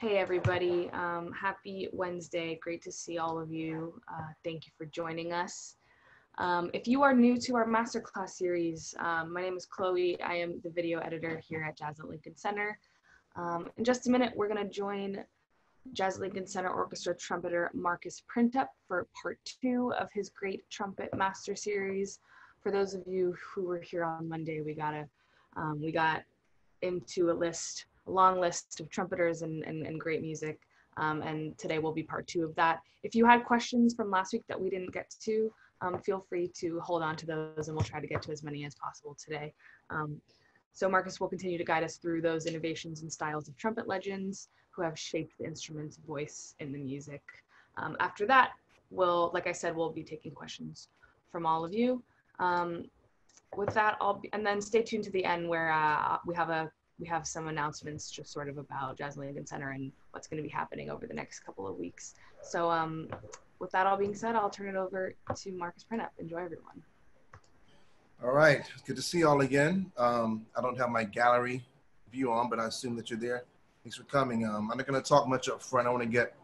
Hey, everybody. Um, happy Wednesday. Great to see all of you. Uh, thank you for joining us. Um, if you are new to our masterclass series, um, my name is Chloe. I am the video editor here at Jazz at Lincoln Center. Um, in just a minute, we're going to join Jazz at Lincoln Center Orchestra trumpeter Marcus Printup for part two of his great trumpet master series. For those of you who were here on Monday, we got a um, we got into a list long list of trumpeters and, and, and great music. Um, and today will be part two of that. If you had questions from last week that we didn't get to, um, feel free to hold on to those and we'll try to get to as many as possible today. Um, so Marcus will continue to guide us through those innovations and styles of trumpet legends who have shaped the instrument's voice in the music. Um, after that, we'll, like I said, we'll be taking questions from all of you. Um, with that, I'll be, and then stay tuned to the end where uh, we have a we have some announcements just sort of about Jazz Lincoln Center and what's going to be happening over the next couple of weeks. So um, with that all being said, I'll turn it over to Marcus Printup. Enjoy everyone. All right, good to see you all again. Um, I don't have my gallery view on, but I assume that you're there. Thanks for coming. Um, I'm not going to talk much up front. I want to get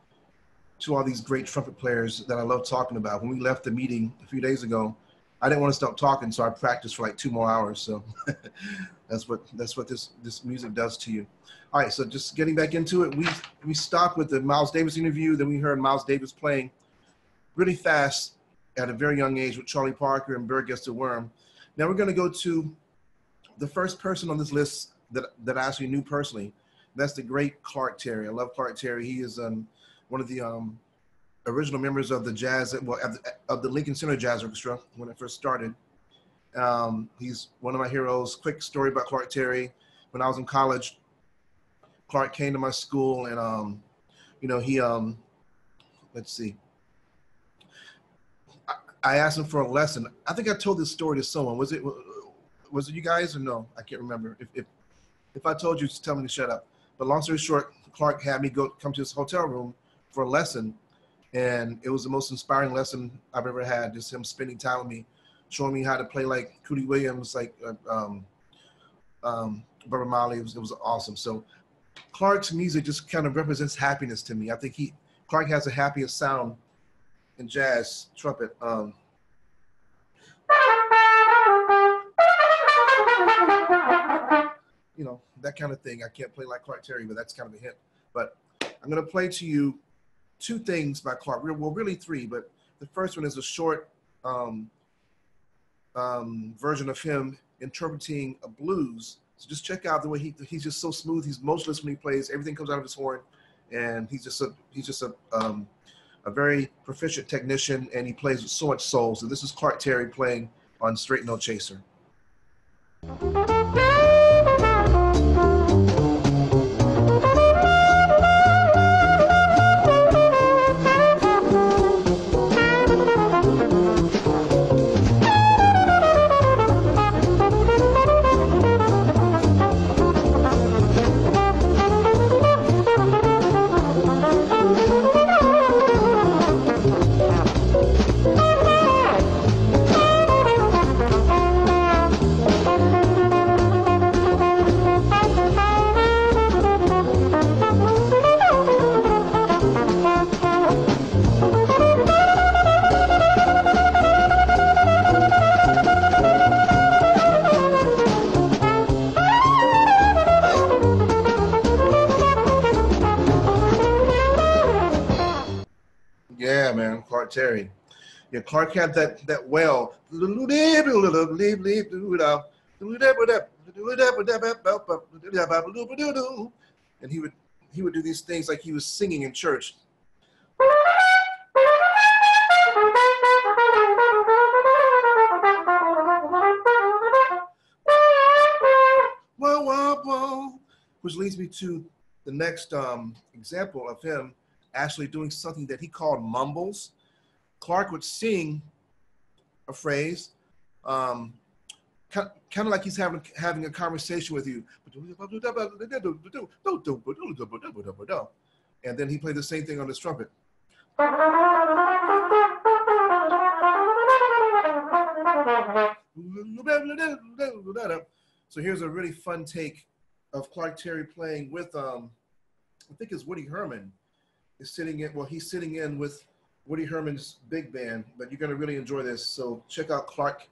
to all these great trumpet players that I love talking about. When we left the meeting a few days ago, I didn't want to stop talking, so I practiced for like two more hours. So that's what that's what this this music does to you. All right, so just getting back into it, we we stopped with the Miles Davis interview. Then we heard Miles Davis playing really fast at a very young age with Charlie Parker and Bird Gets the Worm. Now we're going to go to the first person on this list that that I actually knew personally. That's the great Clark Terry. I love Clark Terry. He is um, one of the um, original members of the jazz, well, of the, of the Lincoln Center Jazz Orchestra when it first started. Um, he's one of my heroes. Quick story about Clark Terry. When I was in college, Clark came to my school and, um, you know, he, um, let's see. I, I asked him for a lesson. I think I told this story to someone. Was it, was it you guys or no? I can't remember. If, if, if I told you, just tell me to shut up. But long story short, Clark had me go come to his hotel room for a lesson and it was the most inspiring lesson I've ever had. Just him spending time with me, showing me how to play like Cootie Williams, like uh, um, um, Bubber Miley. It was, it was awesome. So Clark's music just kind of represents happiness to me. I think he Clark has the happiest sound in jazz trumpet. Um, you know that kind of thing. I can't play like Clark Terry, but that's kind of a hint. But I'm gonna play to you two things by Clark. Well, really three, but the first one is a short um, um, version of him interpreting a blues. So just check out the way he he's just so smooth. He's motionless when he plays. Everything comes out of his horn, and he's just a he's just a um, a very proficient technician, and he plays with so much soul. So this is Clark Terry playing on Straight No Chaser. Terry. Yeah, Clark had that that well. And he would he would do these things like he was singing in church. Which leads me to the next um, example of him actually doing something that he called mumbles. Clark would sing a phrase, um, kind of like he's having having a conversation with you. And then he played the same thing on his trumpet. So here's a really fun take of Clark Terry playing with um, I think it's Woody Herman, is sitting in. Well, he's sitting in with Woody Herman's big band, but you're gonna really enjoy this. So check out Clark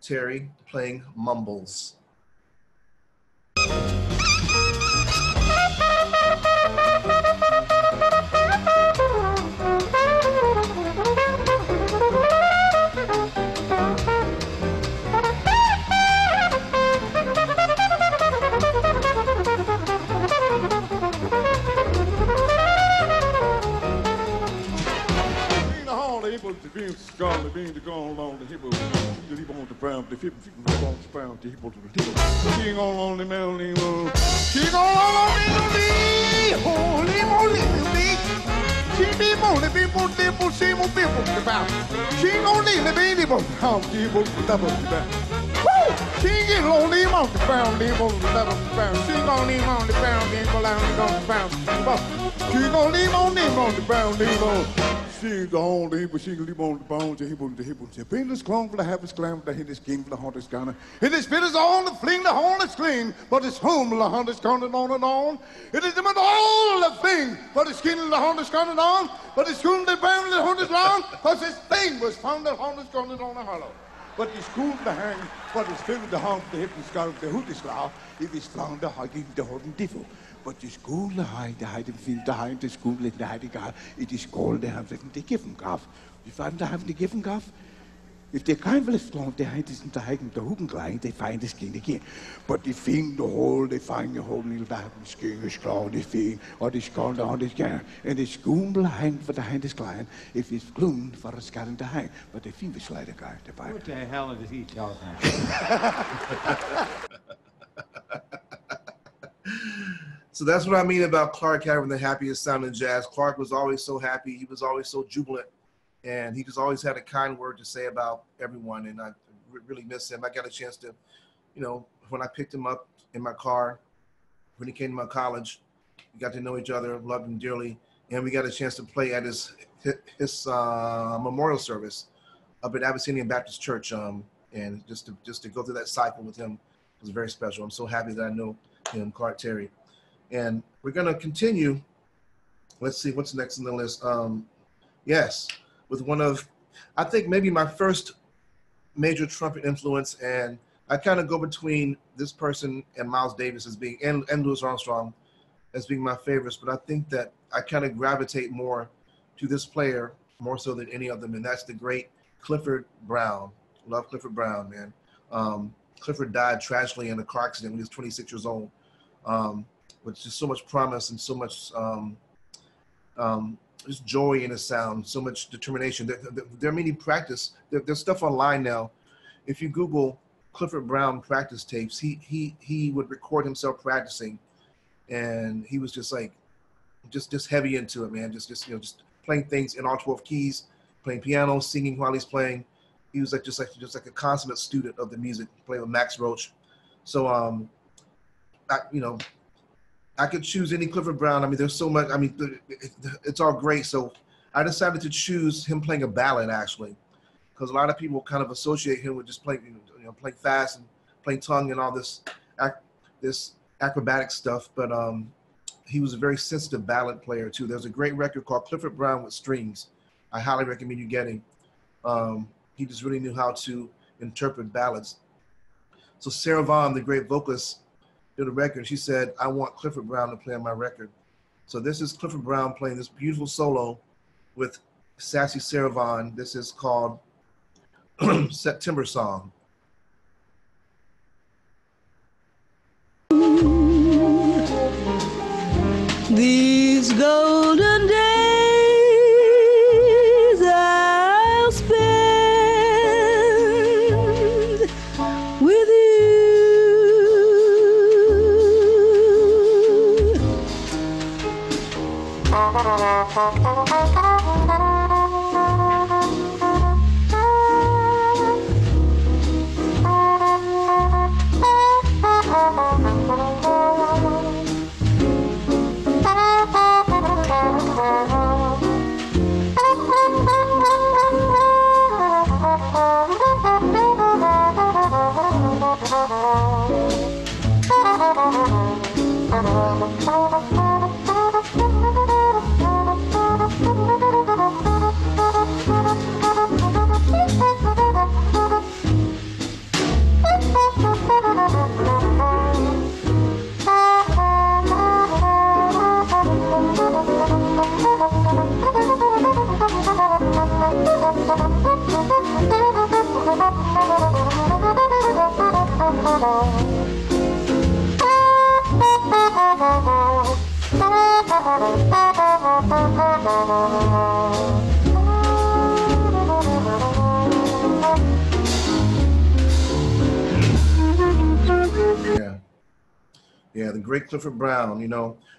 Terry playing Mumbles. Being scarlet, being the gone along the hippo, the leap on the brown, the hippo, the leap on the brown, the hippo, the hippo, king on on the melody, king on on the holy moly, she be moly, people, people, she will people, the bound, king on the baby, how people, double the bound. She get lonely on the brown, the on the level, the brown. She gon' leave on the brown, the go down, on the brown. She gon' leave on the on the brown, the on. She gone, the hippo, she leave on the bones, the hippo, the hippo. The painless clone for the happest clam, the hit is king for the hardest gunner. It is is on the fling, the horn is clean, but it's home, the gone and on and on. It is them all the thing, but it's skin, the gone and on, but it's soon the bound, the is long, cause this thing was found, the gone and on a hollow. But it's cool to hang, but it's filled the hump, the hip is scarf, the hood is klar. It is found the hugging, the horn differ. But the school behind the hiding field behind the school in the hiding gaff, it is called the having the given gaff. You find the having the given gaff? If they can't lift on the height isn't the hiding the hook and they find the skin again. But they find the hole, they find the hole in the back the skin is claw, they find, or they scorn on the skin. And it's school behind for the hind is client, if it's gloom for a scar in the hind. But they find the slider guy, the What the hell did he tell them? So that's what I mean about Clark having the happiest sound in jazz. Clark was always so happy. He was always so jubilant, and he just always had a kind word to say about everyone. And I really miss him. I got a chance to, you know, when I picked him up in my car, when he came to my college, we got to know each other, loved him dearly, and we got a chance to play at his his uh, memorial service up at Abyssinian Baptist Church. Um, and just to just to go through that cycle with him was very special. I'm so happy that I know him, Clark Terry. And we're going to continue. Let's see what's next in the list. Um, yes, with one of, I think maybe my first major trumpet influence. And I kind of go between this person and Miles Davis as being, and, and Louis Armstrong as being my favorites. But I think that I kind of gravitate more to this player more so than any of them. And that's the great Clifford Brown. Love Clifford Brown, man. Um, Clifford died tragically in a car accident when he was 26 years old. Um, with just so much promise and so much um, um, just joy in his sound, so much determination. There, there, there are many practice. There, there's stuff online now. If you Google Clifford Brown practice tapes, he he he would record himself practicing, and he was just like, just just heavy into it, man. Just just you know just playing things in all 12 keys, playing piano, singing while he's playing. He was like just like just like a consummate student of the music, playing with Max Roach. So um, I, you know, I could choose any Clifford Brown. I mean, there's so much. I mean, it's all great. So I decided to choose him playing a ballad actually, because a lot of people kind of associate him with just playing, you know, playing fast and playing tongue and all this, this acrobatic stuff. But um, he was a very sensitive ballad player too. There's a great record called Clifford Brown with Strings. I highly recommend you getting. Um, he just really knew how to interpret ballads. So Sarah Vaughan, the great vocalist, did a record. She said, I want Clifford Brown to play on my record. So this is Clifford Brown playing this beautiful solo with Sassy Sarah This is called September Song. These golden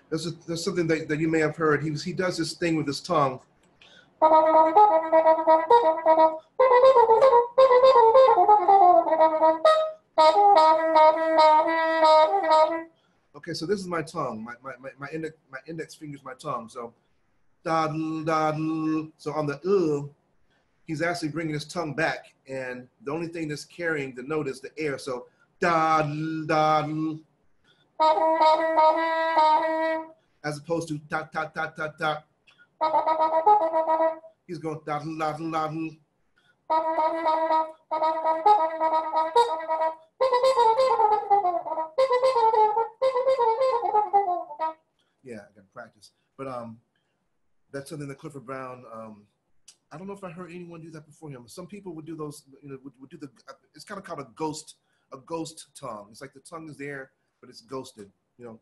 There's, a, something that, that you may have heard. He, he does this thing with his tongue. Okay, so this is my tongue. My, my, my, my, index, my index finger is my tongue. So, daddle, daddle. So on the uh, he's actually bringing his tongue back. And the only thing that's carrying the note is the air. So, daddle, daddle. As opposed to ta ta ta ta ta. He's going daddle, daddle, daddle. Yeah, I gotta practice. But um, that's something that Clifford Brown. Um, I don't know if I heard anyone do that before him. Some people would do those. You know, would, would do the. It's kind of called a ghost, a ghost tongue. It's like the tongue is there, but it's ghosted. You know,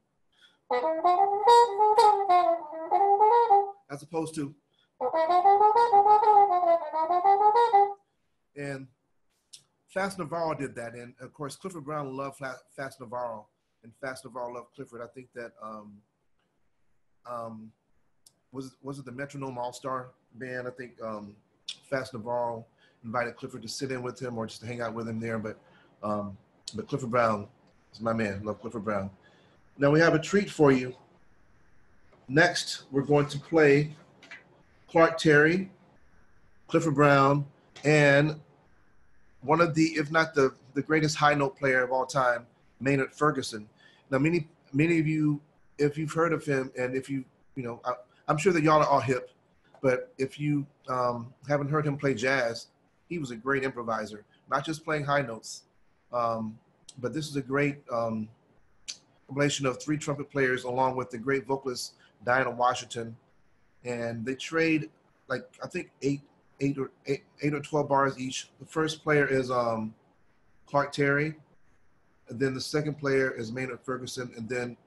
as opposed to. And Fats Navarro did that, and of course Clifford Brown loved Fats Navarro, and Fats Navarro loved Clifford. I think that um, um, was was it the Metronome All Star band? I think um, Fats Navarro invited Clifford to sit in with him or just to hang out with him there. But um, but Clifford Brown is my man. Love Clifford Brown. Now we have a treat for you. Next, we're going to play Clark Terry, Clifford Brown, and one of the, if not the, the greatest high note player of all time, Maynard Ferguson. Now, many many of you, if you've heard of him, and if you, you know, I, I'm sure that y'all are all hip, but if you um, haven't heard him play jazz, he was a great improviser, not just playing high notes. Um, but this is a great um, combination of three trumpet players along with the great vocalist Dinah Washington, and they trade like I think eight, eight or eight, eight or twelve bars each. The first player is um, Clark Terry, and then the second player is Maynard Ferguson, and then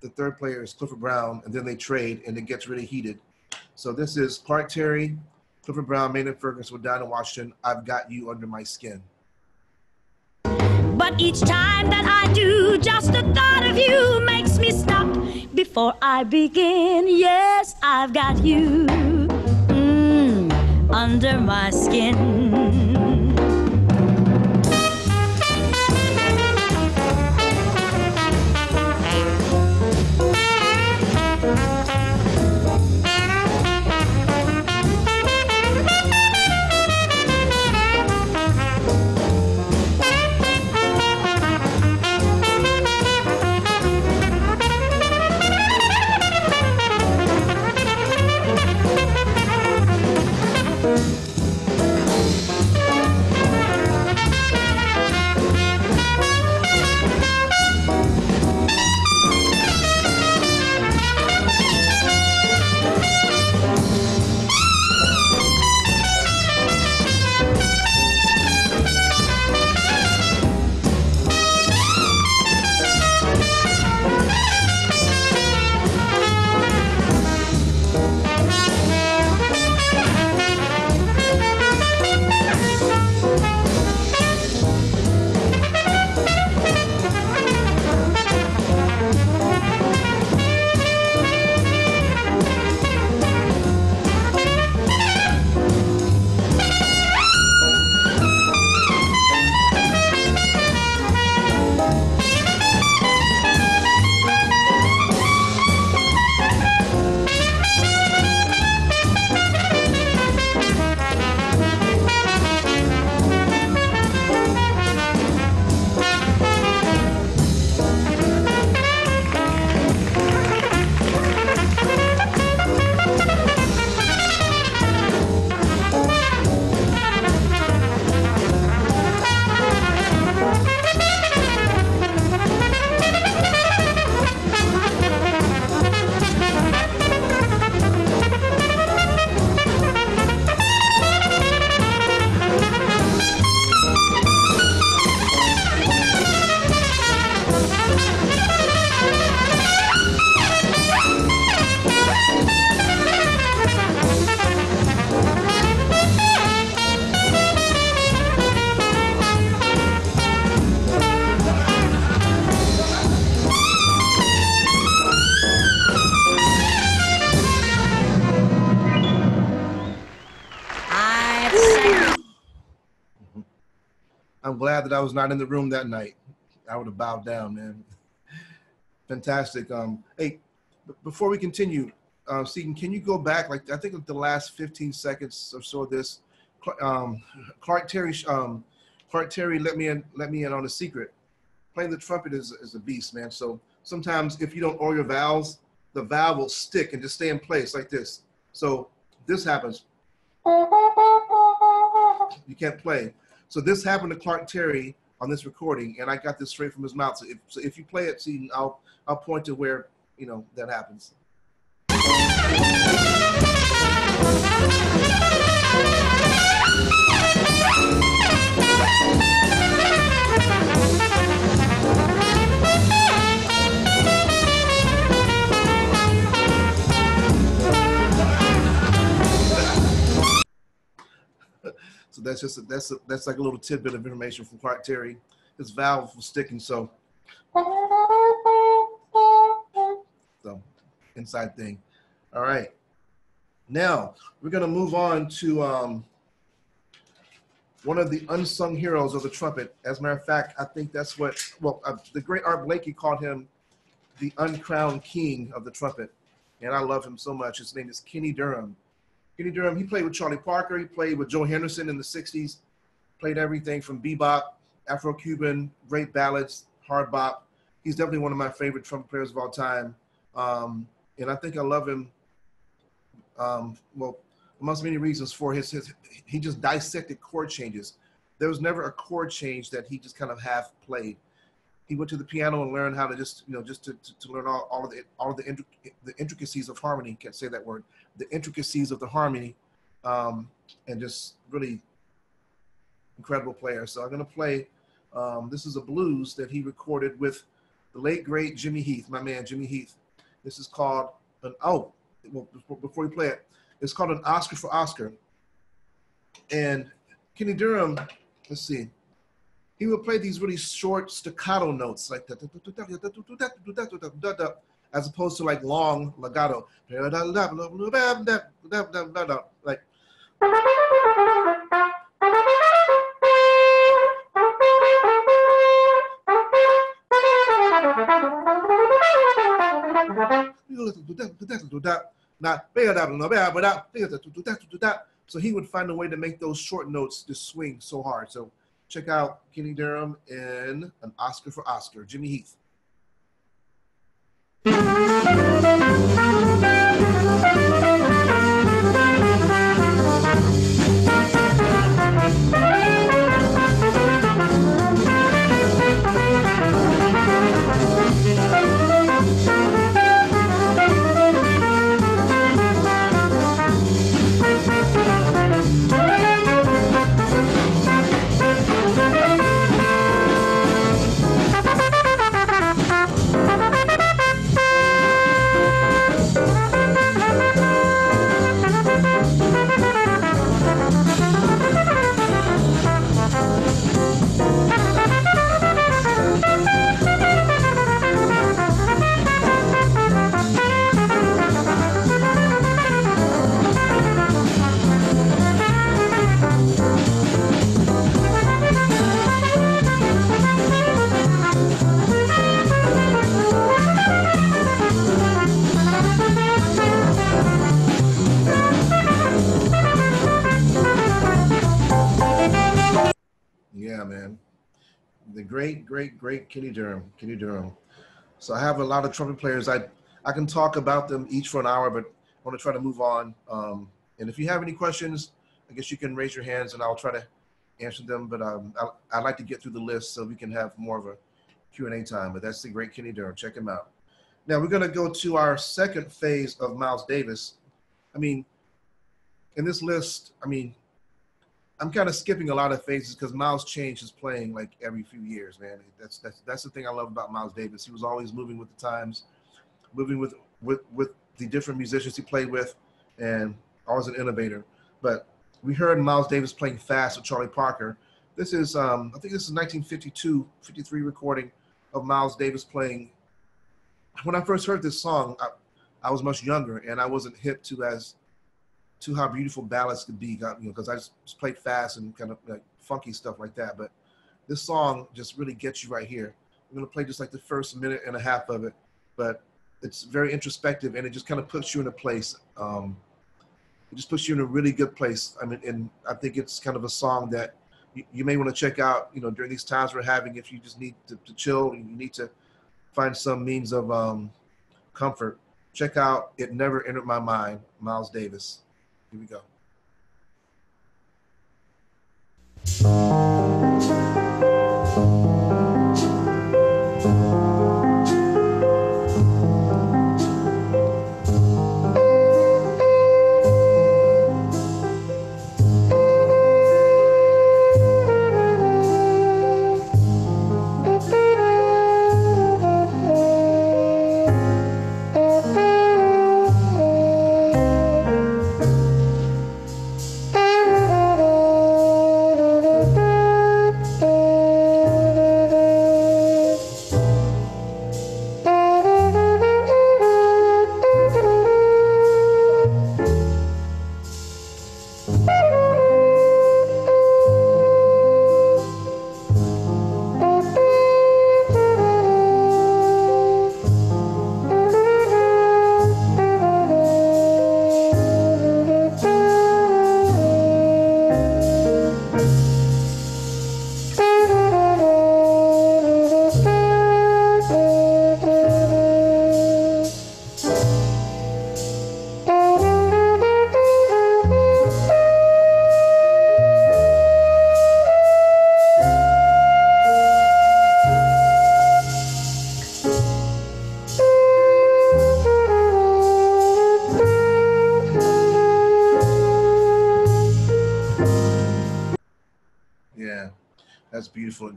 the third player is Clifford Brown, and then they trade, and it gets really heated. So this is Clark Terry, Clifford Brown, Maynard Ferguson with Dinah Washington. I've got you under my skin. But each time that I do, just the thought of you makes me stop before I begin. Yes, I've got you mm, under my skin. That I was not in the room that night. I would have bowed down, man. Fantastic. Um, hey, before we continue, uh, Seaton, can you go back? Like I think the last 15 seconds or so of this, um, Clark Terry, um, Clark Terry let me in, let me in on a secret. Playing the trumpet is, is a beast, man. So sometimes if you don't oil your valves, the valve will stick and just stay in place like this. So this happens. You can't play. So this happened to Clark Terry on this recording, and I got this straight from his mouth. So if, so if you play it, see, I'll I'll point to where you know that happens. So that's just a, that's a, that's like a little tidbit of information from Clark Terry. His valve was sticking, so so inside thing. All right. Now we're gonna move on to um, one of the unsung heroes of the trumpet. As a matter of fact, I think that's what well uh, the great Art Blakey called him the uncrowned king of the trumpet, and I love him so much. His name is Kenny Dorham. Kenny Dorham, he played with Charlie Parker. He played with Joe Henderson in the 60s. Played everything from bebop, Afro-Cuban, great ballads, hard bop. He's definitely one of my favorite trumpet players of all time. Um, and I think I love him, um, well, amongst many reasons for his, his, he just dissected chord changes. There was never a chord change that he just kind of half played. He went to the piano and learned how to just, you know, just to, to, to learn all, all of the, all of the, intric- the intricacies of harmony. Can't say that word the intricacies of the harmony um, and just really incredible player. So I'm going to play. Um, this is a blues that he recorded with the late great Jimmy Heath, my man Jimmy Heath. This is called an oh, well, before- before we play it, it's called an Oscar for Oscar. And Kenny Dorham, let's see, he would play these really short staccato notes like that, as opposed to like long legato. Like so he would find a way to make those short notes just swing so hard. So check out Kenny Dorham in an Oscar for Oscar, Jimmy Heath. Yeah, Kenny Dorham. Kenny Dorham. So I have a lot of trumpet players. I I can talk about them each for an hour, but I want to try to move on. Um, and if you have any questions, I guess you can raise your hands and I'll try to answer them. But um, I, I'd like to get through the list so we can have more of a Q&A time. But that's the great Kenny Dorham. Check him out. Now we're going to go to our second phase of Miles Davis. I mean, in this list, I mean, I'm kind of skipping a lot of phases because Miles changed his playing like every few years, man. That's that's that's the thing I love about Miles Davis. He was always moving with the times, moving with with with the different musicians he played with, and always an innovator. But we heard Miles Davis playing fast with Charlie Parker. This is um, I think this is 1952, 53 recording of Miles Davis playing. When I first heard this song, I, I was much younger and I wasn't hip to as to how beautiful ballads could be, you know, because I just, played fast and kind of like funky stuff like that. But this song just really gets you right here. I'm gonna play just like the first minute and a half of it, but it's very introspective and it just kind of puts you in a place. Um, it just puts you in a really good place. I mean, and I think it's kind of a song that you, you may want to check out. You know, during these times we're having, if you just need to, to chill, and you need to find some means of um, comfort. Check out "It Never Entered My Mind," Miles Davis. Here we go.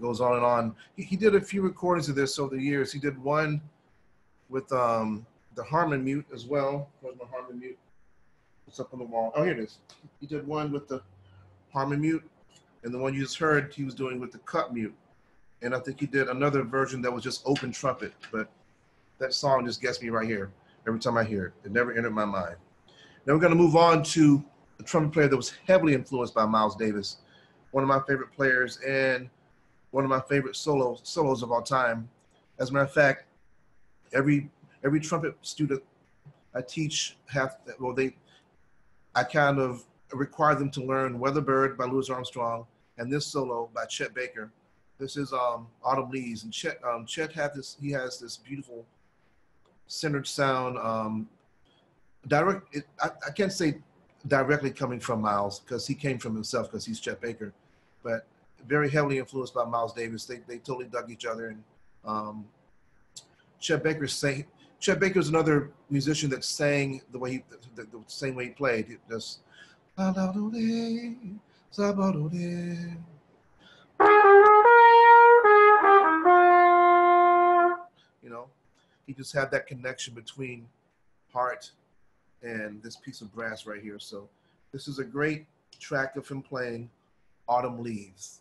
Goes on and on. He, he did a few recordings of this over the years. He did one with um, the Harmon Mute as well. Where's my Harmon Mute? It's up on the wall. Oh, here it is. He did one with the Harmon Mute, and the one you just heard he was doing with the cut Mute. And I think he did another version that was just open trumpet. But that song just gets me right here every time I hear it. It never entered my mind. Now we're going to move on to a trumpet player that was heavily influenced by Miles Davis one of my favorite players and one of my favorite solo solos of all time. As a matter of fact, every every trumpet student I teach have well they I kind of require them to learn Weatherbird by Louis Armstrong and this solo by Chet Baker. This is um, Autumn Leaves and Chet um, Chet had this he has this beautiful centered sound. Um, direct it, I, I can't say directly coming from Miles because he came from himself because he's Chet Baker, but very heavily influenced by Miles Davis. They, they totally dug each other. And um, Chet Baker sang. Chet Baker's another musician that sang the way he, the, the same way he played. It just, you know, he just had that connection between heart and this piece of brass right here. So this is a great track of him playing Autumn Leaves.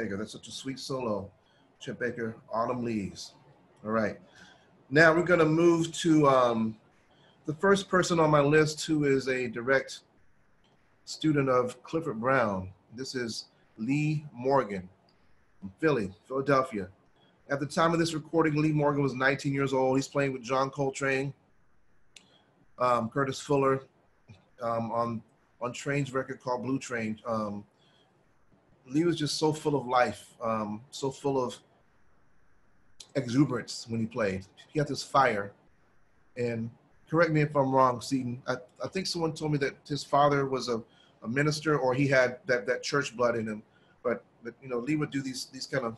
Baker. That's such a sweet solo. Chet Baker, Autumn Leaves. All right. Now we're going to move to um, the first person on my list who is a direct student of Clifford Brown. This is Lee Morgan from Philly, Philadelphia. At the time of this recording, Lee Morgan was 19 years old. He's playing with John Coltrane, um, Curtis Fuller um, on on Train's record called Blue Train. Um, Lee was just so full of life, um, so full of exuberance when he played. He had this fire. And correct me if I'm wrong, Seaton. I, I think someone told me that his father was a, a minister or he had that, that church blood in him. But, but you know, Lee would do these these kind of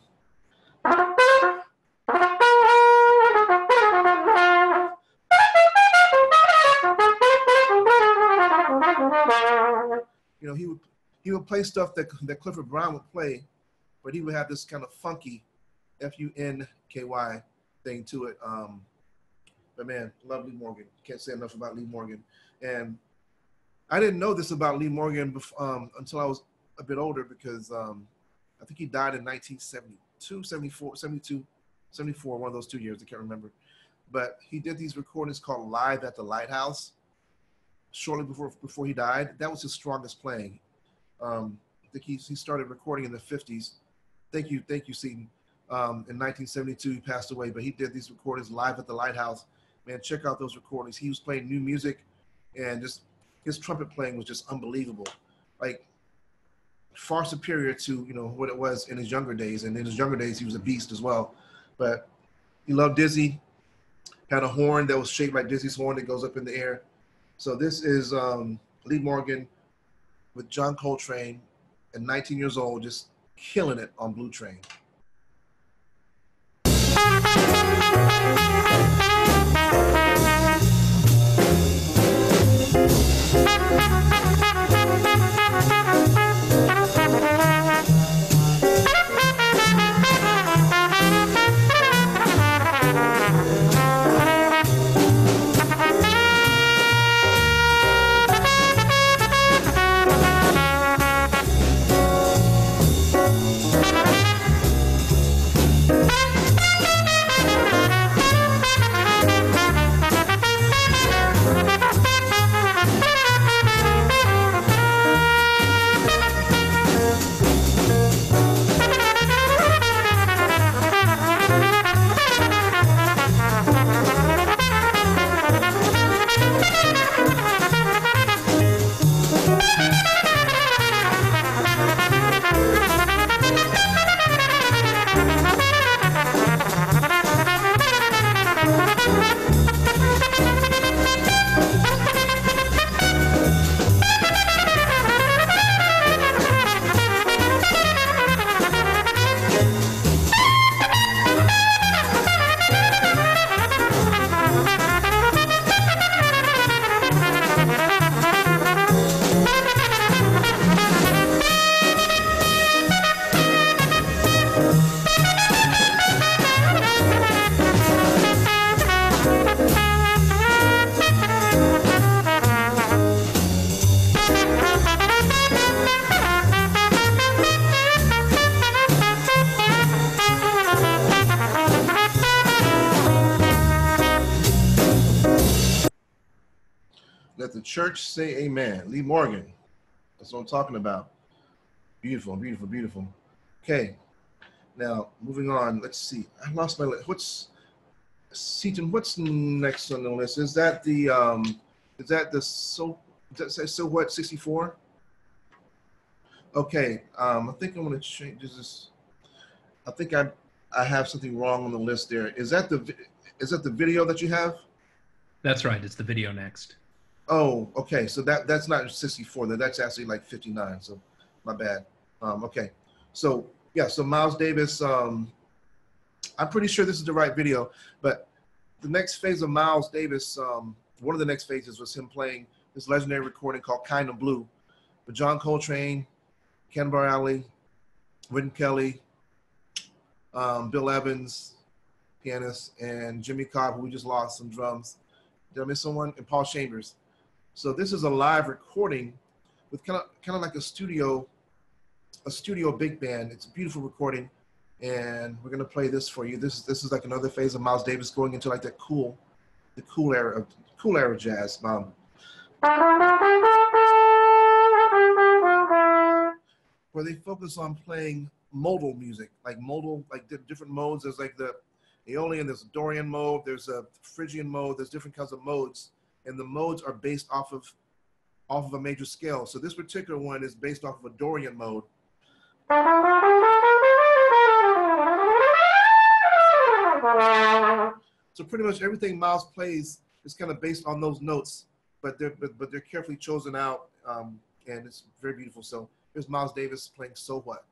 you know, he would he would play stuff that that Clifford Brown would play, but he would have this kind of funky F U N K Y thing to it. Um, but man, love Lee Morgan. Can't say enough about Lee Morgan. And I didn't know this about Lee Morgan um, until I was a bit older because um, I think he died in 1972, 74, 72, 74, one of those two years. I can't remember. But he did these recordings called Live at the Lighthouse shortly before before he died. That was his strongest playing. Um, I think he, he started recording in the 50s. Thank you, thank you, Seaton. Um, in 1972, he passed away, but he did these recordings live at the Lighthouse. Man, check out those recordings. He was playing new music, and just his trumpet playing was just unbelievable, like far superior to you know what it was in his younger days. And in his younger days, he was a beast as well. But he loved Dizzy. Had a horn that was shaped like Dizzy's horn that goes up in the air. So this is um, Lee Morgan with John Coltrane at 19 years old, just killing it on Blue Train. Church say amen. Lee Morgan. That's what I'm talking about. Beautiful, beautiful, beautiful. Okay. Now, moving on. Let's see. I lost my list. What's Seaton, what's next on the list? Is that the um is that the so so what 64? Okay. Um I think I'm gonna change this. is I think I I have something wrong on the list there. Is that the is that the video that you have? That's right. It's the video next. Oh, okay. So that that's not 64. That that's actually like 59. So my bad. Um, okay. So yeah. So Miles Davis. Um, I'm pretty sure this is the right video, but the next phase of Miles Davis. Um, one of the next phases was him playing this legendary recording called "Kind of Blue" with John Coltrane, Cannonball, Wynton Kelly, um, Bill Evans, pianist, and Jimmy Cobb, who we just lost some drums. Did I miss someone? And Paul Chambers. So this is a live recording with kind of kind of like a studio a studio big band. It's a beautiful recording, and we're gonna play this for you. This is this is like another phase of Miles Davis going into like that cool, the cool era of cool era jazz. Um, where they focus on playing modal music, like modal, like di- different modes. There's like the Aeolian, there's a Dorian mode, there's a Phrygian mode, there's different kinds of modes, and the modes are based off of off of a major scale. So this particular one is based off of a Dorian mode. So pretty much everything Miles plays is kind of based on those notes, but they're but, but they're carefully chosen out, um, and it's very beautiful. So here's Miles Davis playing "So What."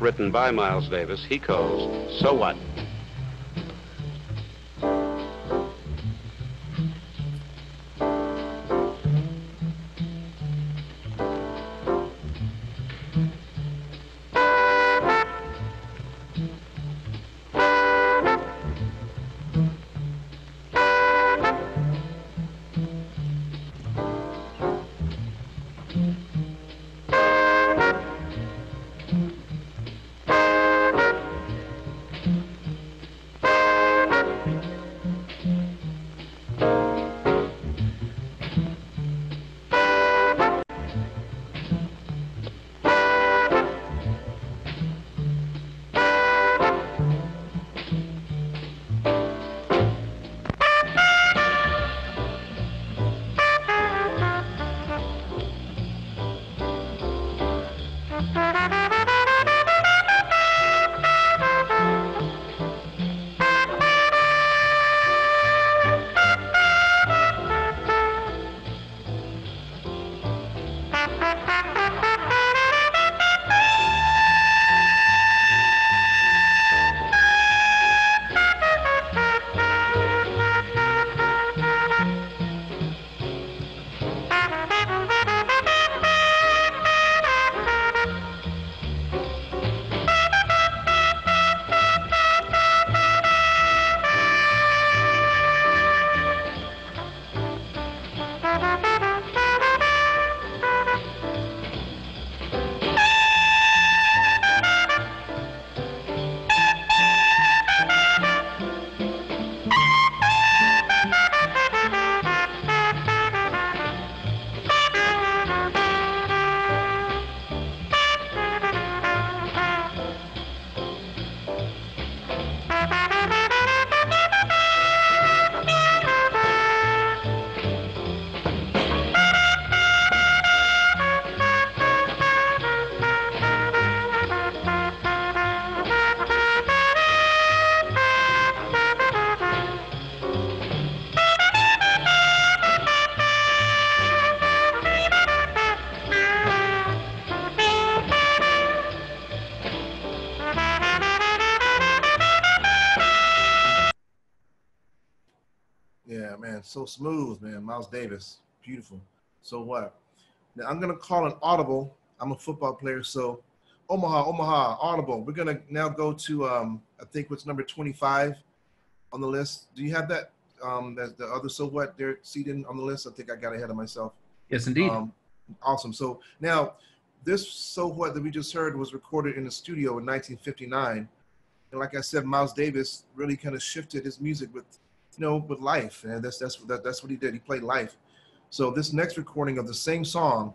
Written by Miles Davis, he calls So What? So smooth, man. Miles Davis, beautiful. So what? Now I'm gonna call an audible. I'm a football player, so Omaha, Omaha, audible. We're gonna now go to um, I think what's number 25 on the list. Do you have that? Um, that's the other so what they're seated on the list. I think I got ahead of myself. Yes, indeed. Um, awesome. So now, this "So What" that we just heard was recorded in the studio in 1959, and like I said, Miles Davis really kind of shifted his music with, you know, with life, and that's that's that, that's what he did. He played life. So this next recording of the same song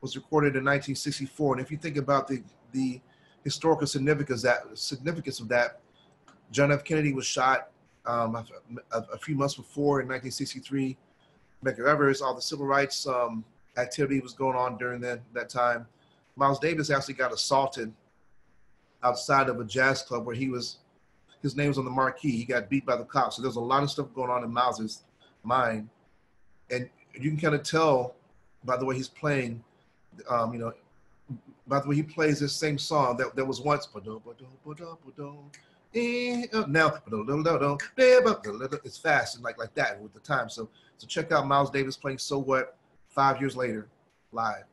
was recorded in 1964, and if you think about the the historical significance that significance of that, John F. Kennedy was shot um, a, a, few months before in 1963. Medgar Evers, all the civil rights um, activity was going on during that, that time. Miles Davis actually got assaulted outside of a jazz club where he was, his name was on the marquee. He got beat by the cops. So there's a lot of stuff going on in Miles's mind. And you can kind of tell by the way he's playing, um, you know, by the way he plays this same song that, that was once, now it's fast and like like that with the time. So so check out Miles Davis playing "So What" five years later, live.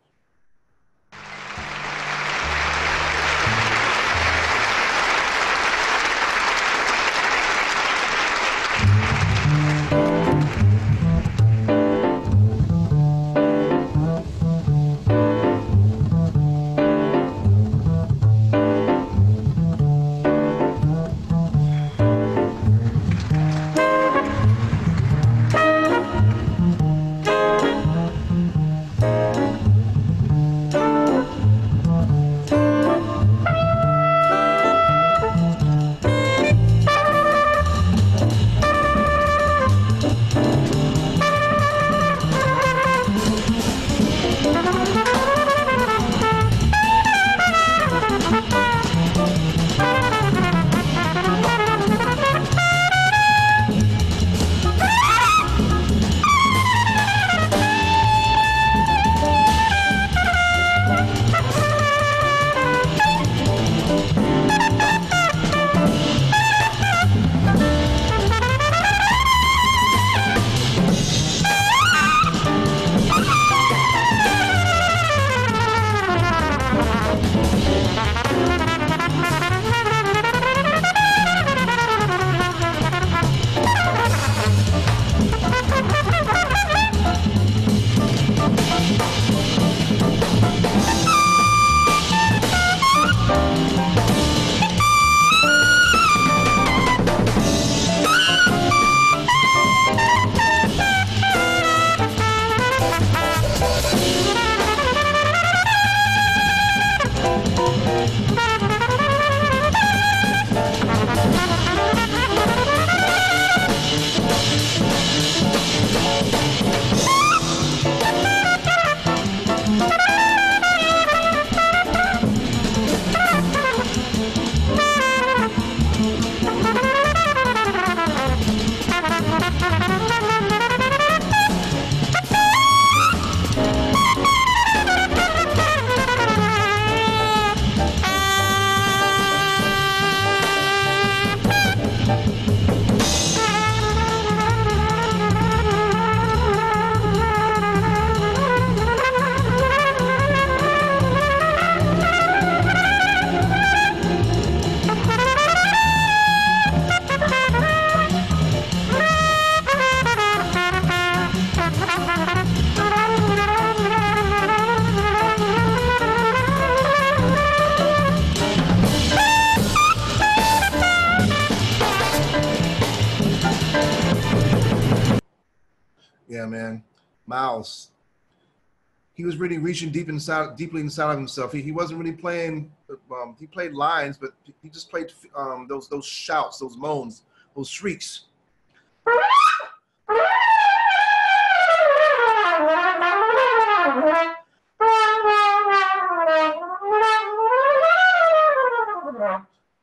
Really reaching deep inside, deeply inside of himself. He, he wasn't really playing. Um, he played lines, but he just played um, those those shouts, those moans, those shrieks.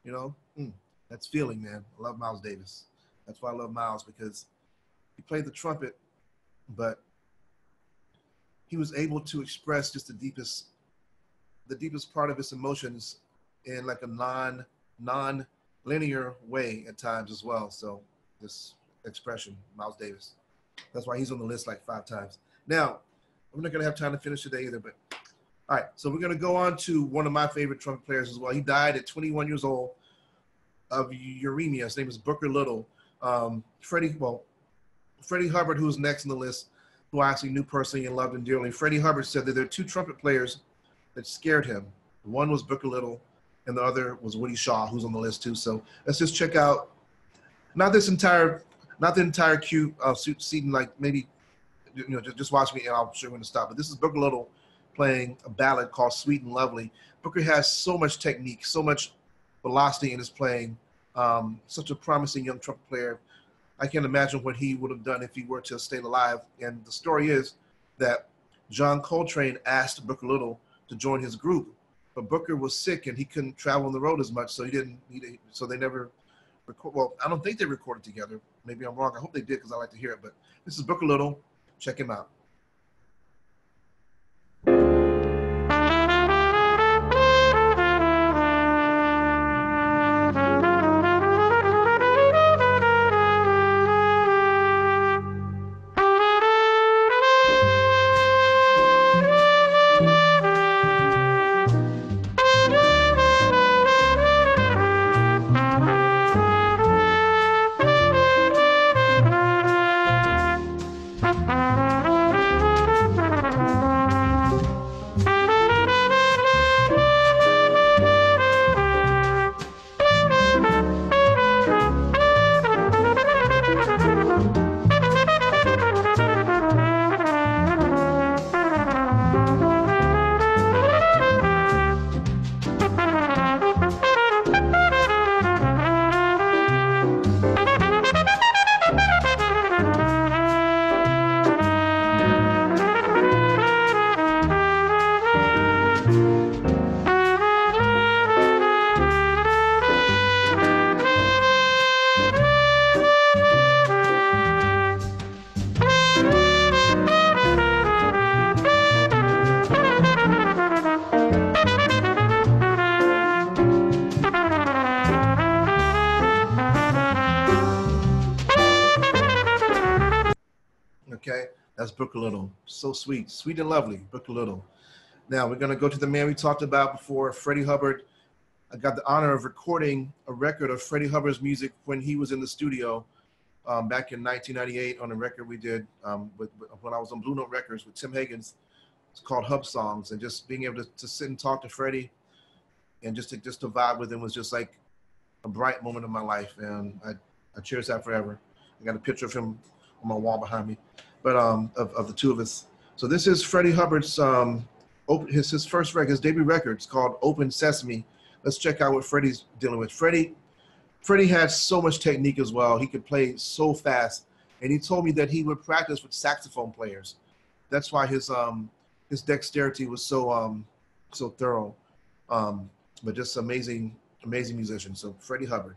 You know, mm, that's feeling, man. I love Miles Davis. That's why I love Miles because he played the trumpet, but he was able to express just the deepest, the deepest part of his emotions in like a non non linear way at times as well. So this expression, Miles Davis. That's why he's on the list like five times. Now, I'm not gonna have time to finish today either, but all right, so we're gonna go on to one of my favorite trumpet players as well. He died at 21 years old of uremia. His name is Booker Little. Um, Freddie, well, Freddie Hubbard, who's next on the list, who I actually knew personally and loved dearly. Freddie Hubbard said that there are two trumpet players that scared him. One was Booker Little, and the other was Woody Shaw, who's on the list too. So let's just check out not this entire, not the entire cue of seating, like maybe, you know, just, just watch me and I'll show you when to stop. But this is Booker Little playing a ballad called Sweet and Lovely. Booker has so much technique, so much velocity in his playing. Um, such a promising young trumpet player. I can't imagine what he would have done if he were to have stayed alive. And the story is that John Coltrane asked Booker Little to join his group, but Booker was sick and he couldn't travel on the road as much, so he didn't. He, so they never record. Well, I don't think they recorded together. Maybe I'm wrong. I hope they did because I like to hear it. But this is Booker Little. Check him out. So sweet, sweet and lovely, Booker Little. Now we're gonna go to the man we talked about before, Freddie Hubbard. I got the honor of recording a record of Freddie Hubbard's music when he was in the studio um, back in 1998 on a record we did um, with, with- when I was on Blue Note Records with Tim Higgins. It's called Hub Songs, and just being able to, to sit and talk to Freddie and just to just to vibe with him was just like a bright moment of my life, and I, I cherish that forever. I got a picture of him on my wall behind me, but um, of, of the two of us. So this is Freddie Hubbard's um, open, his his first record, his debut record. It's called Open Sesame. Let's check out what Freddie's dealing with. Freddie, Freddie had so much technique as well. He could play so fast, and he told me that he would practice with saxophone players. That's why his um his dexterity was so um so thorough. Um, but just amazing, amazing musician. So Freddie Hubbard.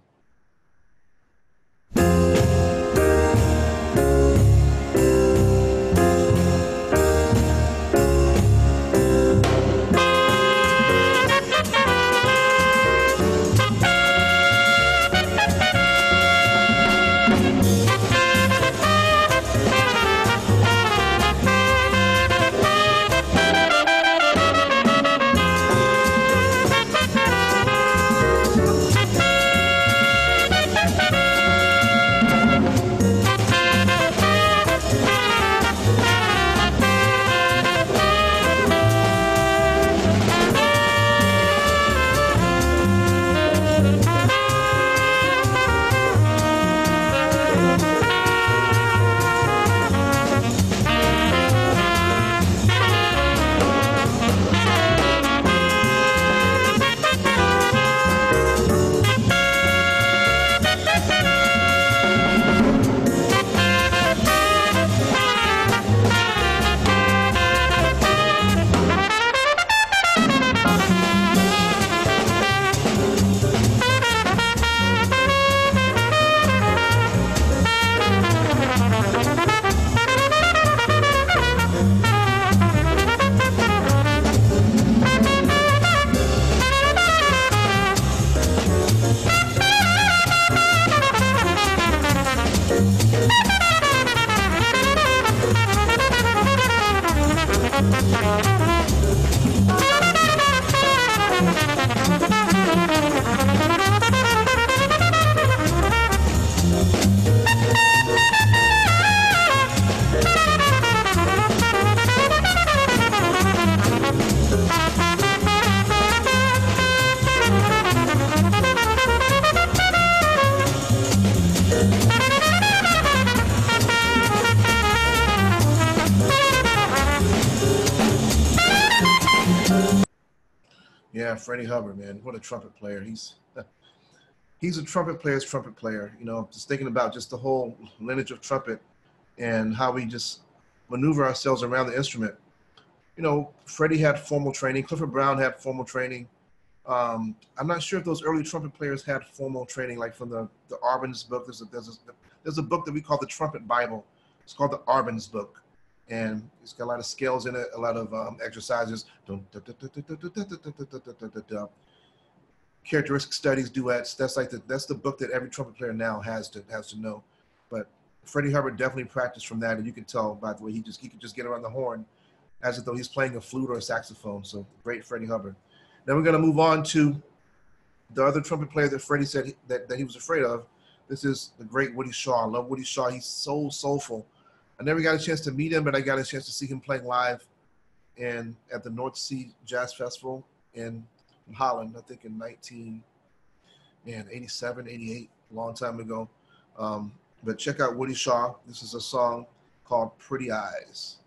Yeah, Freddie Hubbard, man, what a trumpet player. He's he's a trumpet player's trumpet player. You know, just thinking about just the whole lineage of trumpet and how we just maneuver ourselves around the instrument. You know, Freddie had formal training. Clifford Brown had formal training. Um, I'm not sure if those early trumpet players had formal training, like from the the Arban's book. There's a, there's a there's a book that we call the Trumpet Bible. It's called the Arban's book, and it's got a lot of scales in it, a lot of um, exercises. Characteristic studies, duets. That's like the that's the book that every trumpet player now has to has to know. But Freddie Hubbard definitely practiced from that, and you can tell by the way he just he could just get around the horn, as if though he's playing a flute or a saxophone. So great, Freddie Hubbard. Then we're going to move on to the other trumpet player that Freddie said he, that, that he was afraid of. This is the great Woody Shaw. I love Woody Shaw. He's so soulful. I never got a chance to meet him, but I got a chance to see him playing live in at the North Sea Jazz Festival in, Holland, I think in nineteen, 1987, 88, a long time ago. Um, but check out Woody Shaw. This is a song called Pretty Eyes.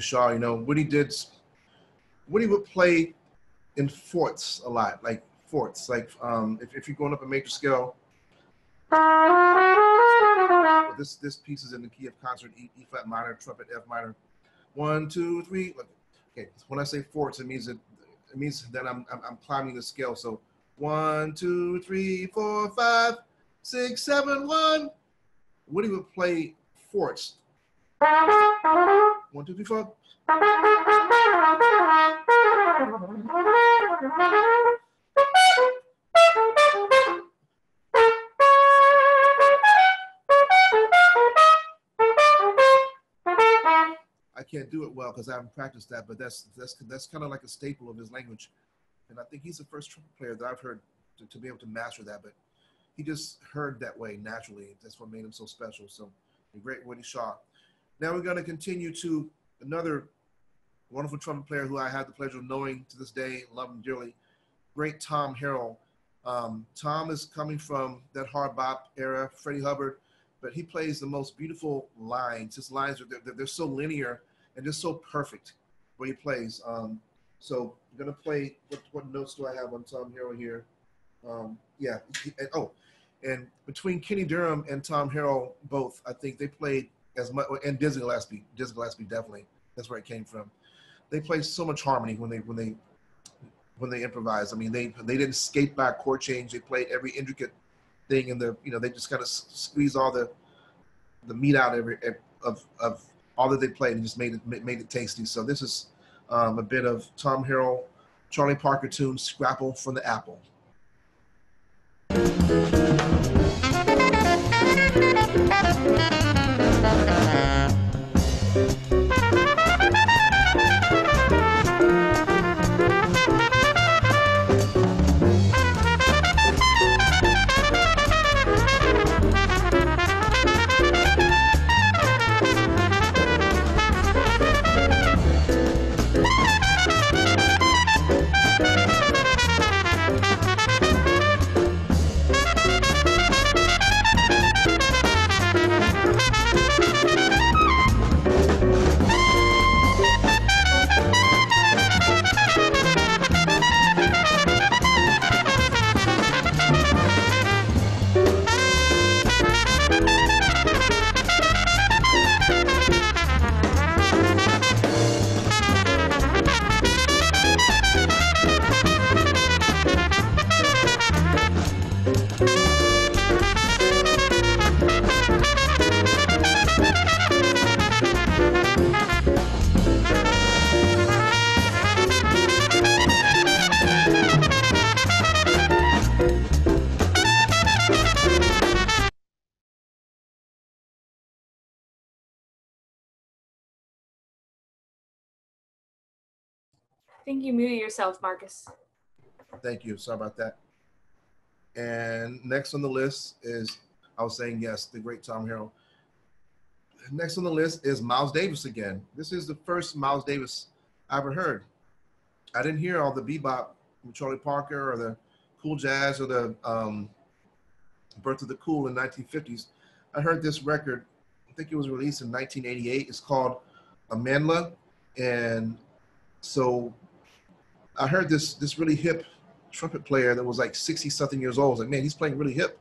Shaw. You know, Woody did. Woody would play in fourths a lot, like fourths. Like um, if, if you're going up a major scale, this this piece is in the key of concert: E, e flat minor, trumpet, F minor. One, two, three. Okay. When I say fourths, it means that it means that I'm, I'm I'm climbing the scale. So one, two, three, four, five, six, seven, one. Woody would play fourths one, two, three, four. I can't do it well because I haven't practiced that, but that's that's that's kind of like a staple of his language, and I think he's the first trumpet player that I've heard to, to be able to master that. But he just heard that way naturally. That's what made him so special. So, the great Woody Shaw. Now we're going to continue to another wonderful trumpet player who I had the pleasure of knowing to this day, love him dearly, great Tom Harrell. Um, Tom is coming from that hard bop era, Freddie Hubbard, but he plays the most beautiful lines. His lines are they're, they're so linear and just so perfect when he plays. Um, so I'm gonna play. What, what notes do I have on Tom Harrell here? Um, yeah. And, oh, and between Kenny Dorham and Tom Harrell, both I think they played as much and Dizzy Gillespie. Dizzy Gillespie definitely. That's where it came from. They play so much harmony when they when they when they improvise. I mean, they they didn't skate by chord change. They played every intricate thing in the you know they just kind of squeeze all the the meat out every of of all that they played and just made it made it tasty. So this is um, a bit of Tom Harrell, Charlie Parker tune "Scrapple from the Apple." You muted yourself, Marcus. Thank you. Sorry about that. And next on the list is, I was saying yes, the great Tom Harrell. Next on the list is Miles Davis again. This is the first Miles Davis I ever heard. I didn't hear all the bebop from Charlie Parker or the cool jazz or the um, Birth of the Cool in 1950s. I heard this record. I think it was released in 1988. It's called Amandla, and so I heard this this really hip trumpet player that was like 60 something years old. I was like, man, he's playing really hip.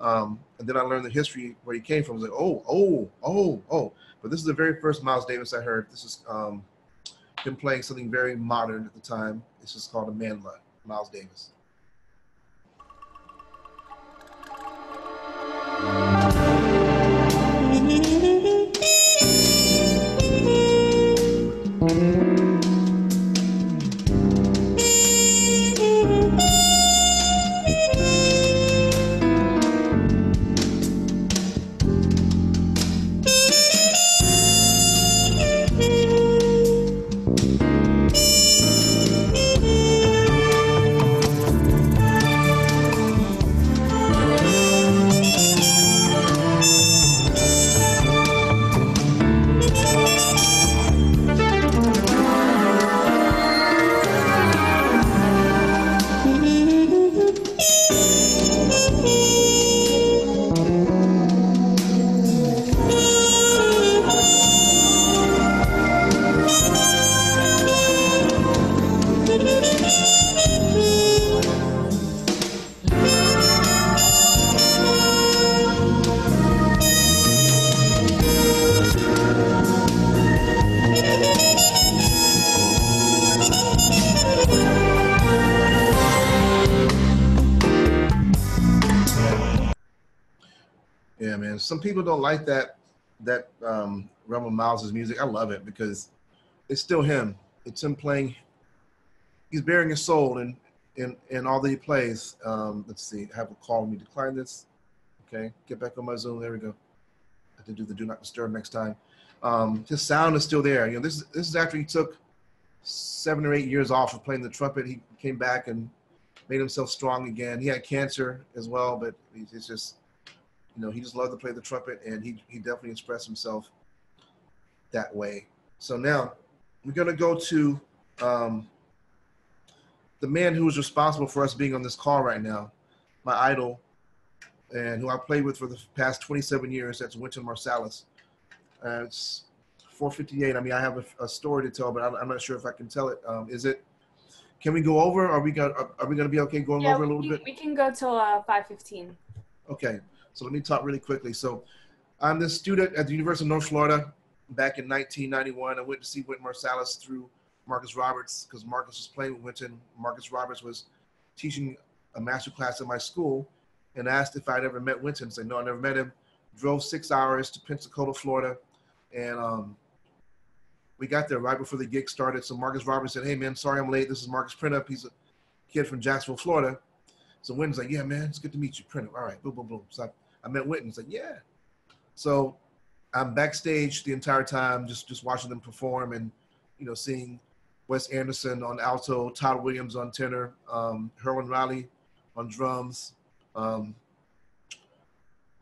Um, and then I learned the history where he came from. I was like, oh, oh, oh, oh. But this is the very first Miles Davis I heard. This is um, him playing something very modern at the time. It's just called Amandla, Miles Davis. People don't like that that um, of Miles's music. I love it because it's still him. It's him playing. He's bearing his soul in in in all that he plays. Um, let's see. Have a call. Me decline this. Okay, get back on my Zoom. There we go. I have to do the do not disturb next time. Um, his sound is still there. You know, this this is after he took seven or eight years off of playing the trumpet. He came back and made himself strong again. He had cancer as well, but he's just you know, he just loved to play the trumpet, and he he definitely expressed himself that way. So now we're gonna go to um, the man who is responsible for us being on this call right now, my idol, and who I played with for the past 27 years. That's Wynton Marsalis. Uh, it's 4:58. I mean, I have a, a story to tell, but I'm, I'm, not sure if I can tell it. Um, is it? Can we go over? Are we gonna Are, are we gonna be okay going Yeah, over a little bit? we can go till uh, 5:15. Okay, so let me talk really quickly. So, I'm this student at the University of North Florida. Back in 1991, I went to see Wynton Marsalis through Marcus Roberts because Marcus was playing with Wynton. Marcus Roberts was teaching a master class at my school and asked if I'd ever met Wynton. I said, no, I never met him. Drove six hours to Pensacola, Florida. And um, we got there right before the gig started. So Marcus Roberts said, hey, man, sorry I'm late. This is Marcus Printup. He's a kid from Jacksonville, Florida. So Wynton's like, yeah, man, it's good to meet you. Printup. All right, boom, boom, boom. So I, I met Wynton. He's like, yeah. So I'm backstage the entire time, just just watching them perform and, you know, seeing Wes Anderson on alto, Todd Williams on tenor, um, Herlin Riley on drums, um,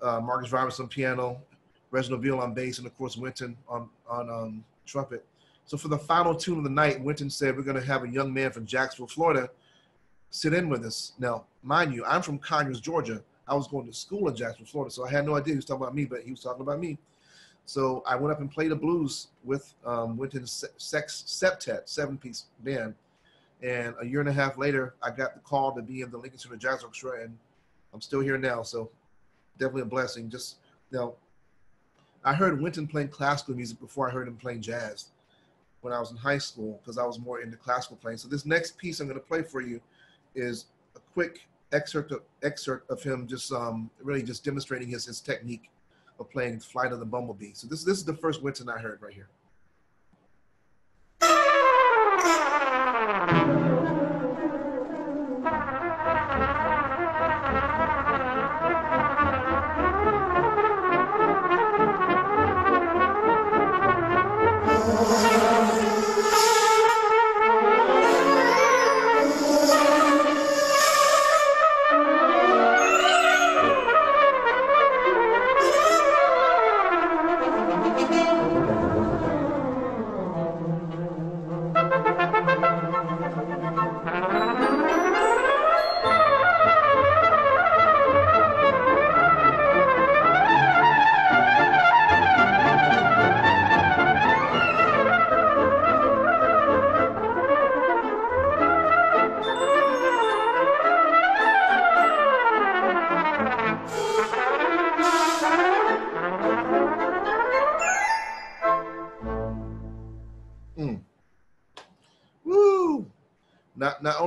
uh, Marcus piano, Reginald Veal on bass, and of course Wynton on on um, trumpet. So for the final tune of the night, Wynton said we're going to have a young man from Jacksonville, Florida, sit in with us. Now, mind you, I'm from Conyers, Georgia. I was going to school in Jacksonville, Florida, so I had no idea he was talking about me, but he was talking about me. So I went up and played the blues with um, se- sex septet, seven-piece band. And a year and a half later, I got the call to be in the Lincoln Center Jazz Orchestra, and I'm still here now. So definitely a blessing. Just you know, I heard Wynton playing classical music before I heard him playing jazz when I was in high school because I was more into classical playing. So this next piece I'm going to play for you is a quick excerpt of, excerpt of him just um, really just demonstrating his, his technique of playing Flight of the Bumblebee. So this this is the first Wynton I heard right here.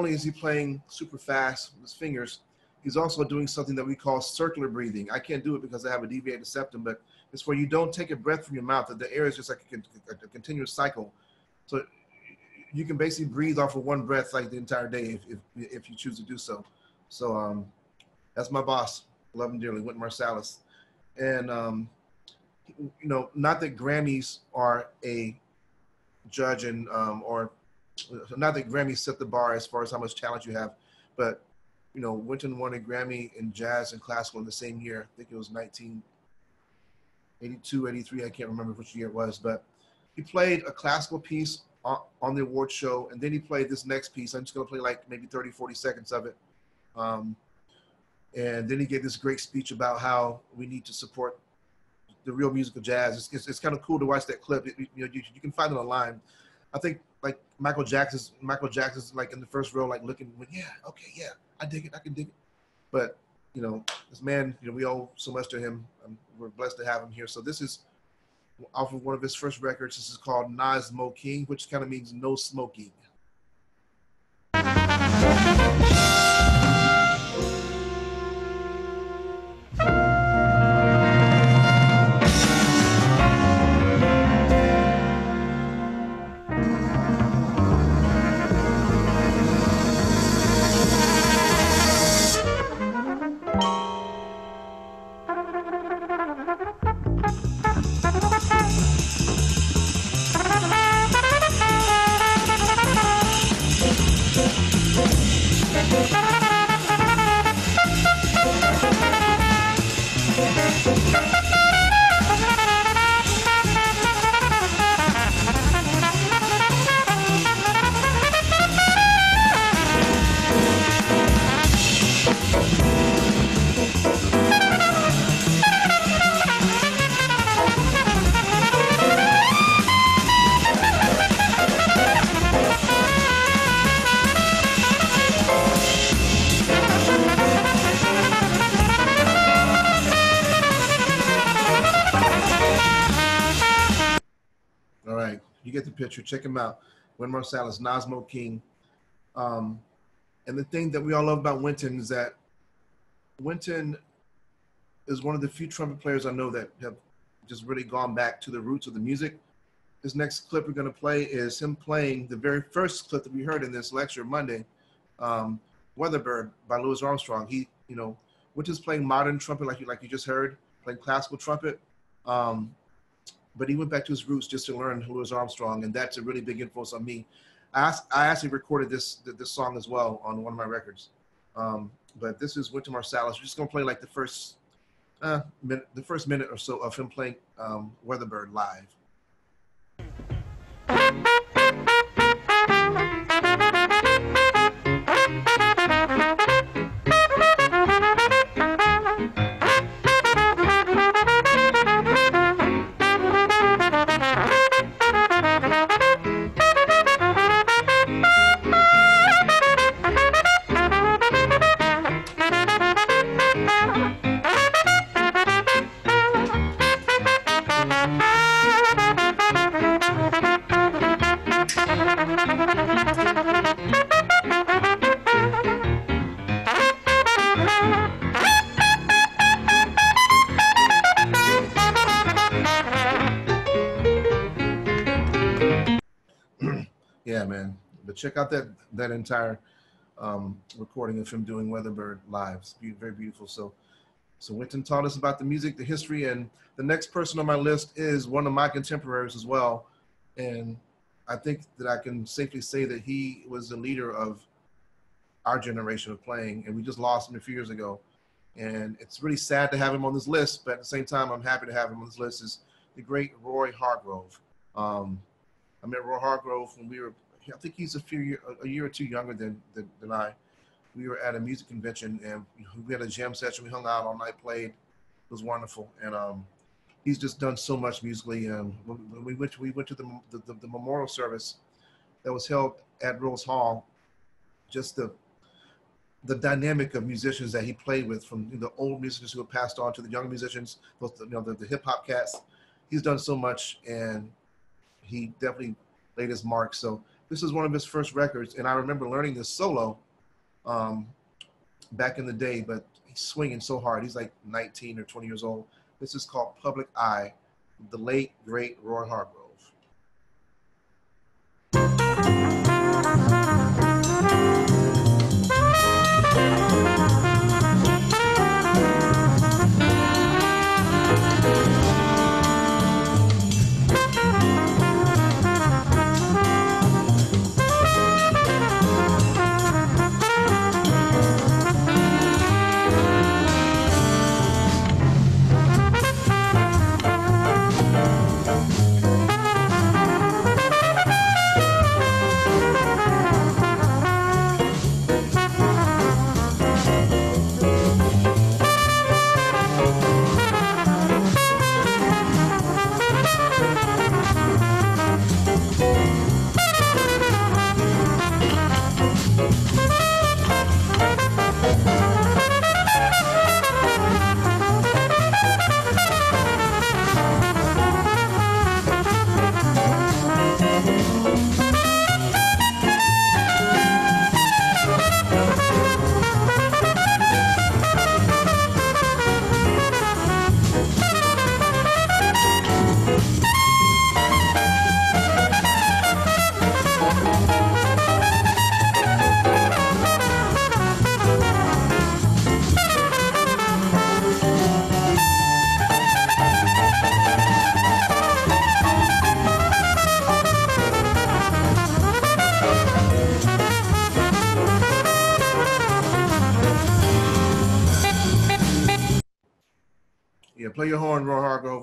Only is he playing super fast with his fingers, he's also doing something that we call circular breathing. I can't do it because I have a deviated septum, but it's where you don't take a breath from your mouth. That the air is just like a, a continuous cycle. So you can basically breathe off of one breath like the entire day if if, if you choose to do so. So um, that's my boss. Love him dearly, Wynton Marsalis. And um, you know, not that Grammys are a judge and um, or not that Grammy set the bar as far as how much talent you have, but you know, Wynton won a Grammy in jazz and classical in the same year. I think it was 1982, 83. I can't remember which year it was, but he played a classical piece on, on the award show, and then he played this next piece. I'm just going to play like maybe 30, 40 seconds of it. Um, and then he gave this great speech about how we need to support the real musical jazz. It's, it's, it's kind of cool to watch that clip. It, you know, you, you can find it online. I think like Michael Jackson's Michael Jackson's like in the first row, like looking, yeah, okay, yeah, I dig it, I can dig it. But you know, this man, you know, we owe so much to him. Um, we're blessed to have him here. So this is off of one of his first records. This is called Knozz-Moe-King, which kind of means no smoking. Check him out. Wynton Marsalis, Knozz-Moe-King. Um, and the thing that we all love about Wynton is that Wynton is one of the few trumpet players I know that have just really gone back to the roots of the music. This next clip we're going to play is him playing the very first clip that we heard in this lecture Monday, um, "Weatherbird" by Louis Armstrong. He, you know, which is playing modern trumpet like you like you just heard, playing classical trumpet. Um, but he went back to his roots just to learn Louis Armstrong, and that's a really big influence on me. I, I actually recorded this this song as well on one of my records. Um, but this is Wynton Marsalis. We're just gonna play like the first uh, minute, the first minute or so of him playing um, Weatherbird live. Check out that that entire um, recording of him doing Weatherbird live. It's be- very beautiful. So, so Wynton taught us about the music, the history, and the next person on my list is one of my contemporaries as well. And I think that I can safely say that he was the leader of our generation of playing, and we just lost him a few years ago. And it's really sad to have him on this list, but at the same time, I'm happy to have him on this list. Is the great Roy Hargrove. Um, I met Roy Hargrove when we were, I think he's a few year, a year or two younger than, than, than I. We were at a music convention and we had a jam session. We hung out all night, played. It was wonderful. And um, he's just done so much musically. And when, we went to, we went to the, the, the, the memorial service that was held at Rose Hall, just the, the dynamic of musicians that he played with from the old musicians who have passed on to the young musicians, those, you know, the, the hip hop cats. He's done so much and he definitely laid his mark. So This is one of his first records, and I remember learning this solo um, back in the day, but he's swinging so hard. He's like 19 or 20 years old. This is called Public Eye, the late, great Roy Hargrove.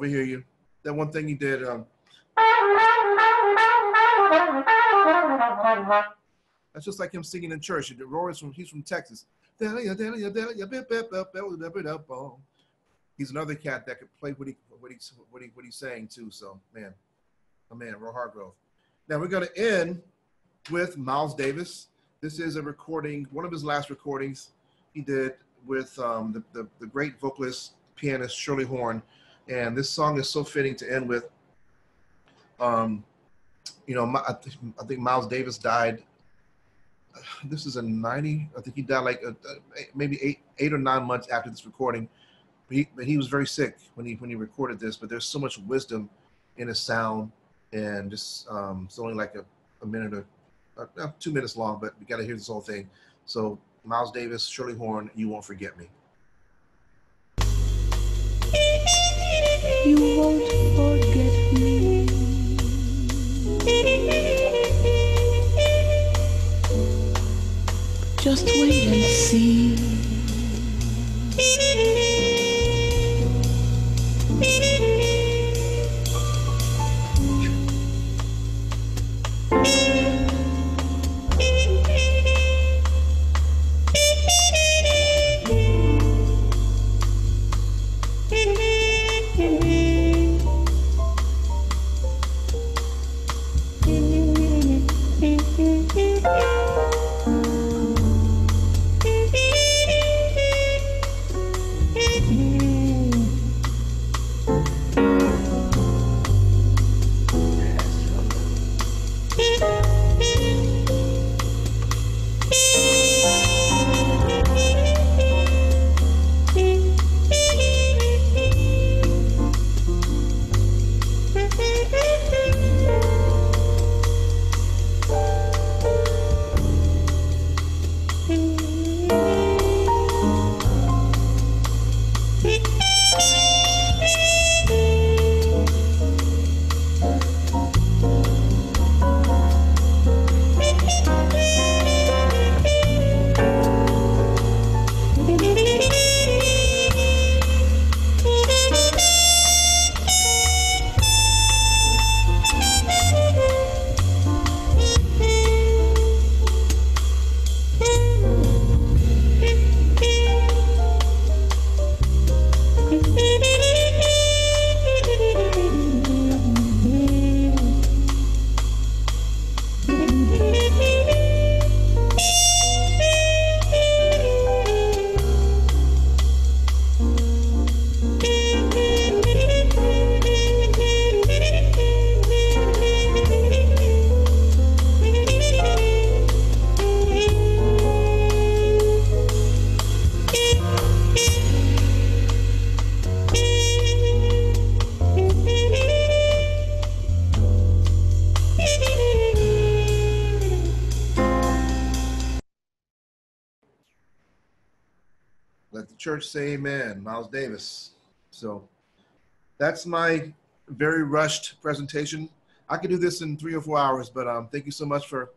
Roy Hargrove. We hear you. That one thing you did. Um, that's just like him singing in church. Roy is from he's from Texas. He's another cat that could play what he what he's what he what he's saying too. So man, my man, Roy Hargrove. Now we're gonna end with Miles Davis. This is a recording, one of his last recordings he did with um, the, the, the great vocalist pianist Shirley Horn, and this song is so fitting to end with. Um, you know, I, th- I think Miles Davis died. This is in '90. I think he died like uh, maybe eight, eight or nine months after this recording. But he, but he was very sick when he when he recorded this. But there's so much wisdom in his sound, and just um, it's only like a, a minute or uh, two minutes long. But we got to hear this whole thing. So Miles Davis, Shirley Horn, you won't forget me. Just wait and see. Say amen. Miles Davis. So that's my very rushed presentation. I could do this in three or four hours, but um, thank you so much for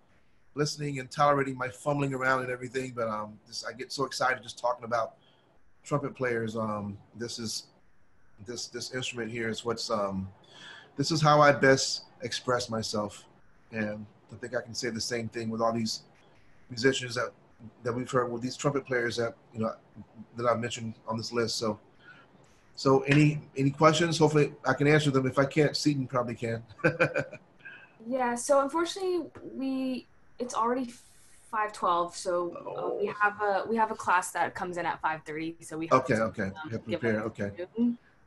listening and tolerating my fumbling around and everything. But um, this, I get so excited just talking about trumpet players. Um, this is this this instrument here is what's um, this is how I best express myself, and I think I can say the same thing with all these musicians that that we've heard with these trumpet players that you know that I've mentioned on this list. So, so any any questions? Hopefully, I can answer them. If I can't, Seaton probably can. Yeah, so unfortunately, we it's already five twelve, so uh, we have a we have a class that comes in at five thirty, so we have okay, to, okay, um, prepare. Okay.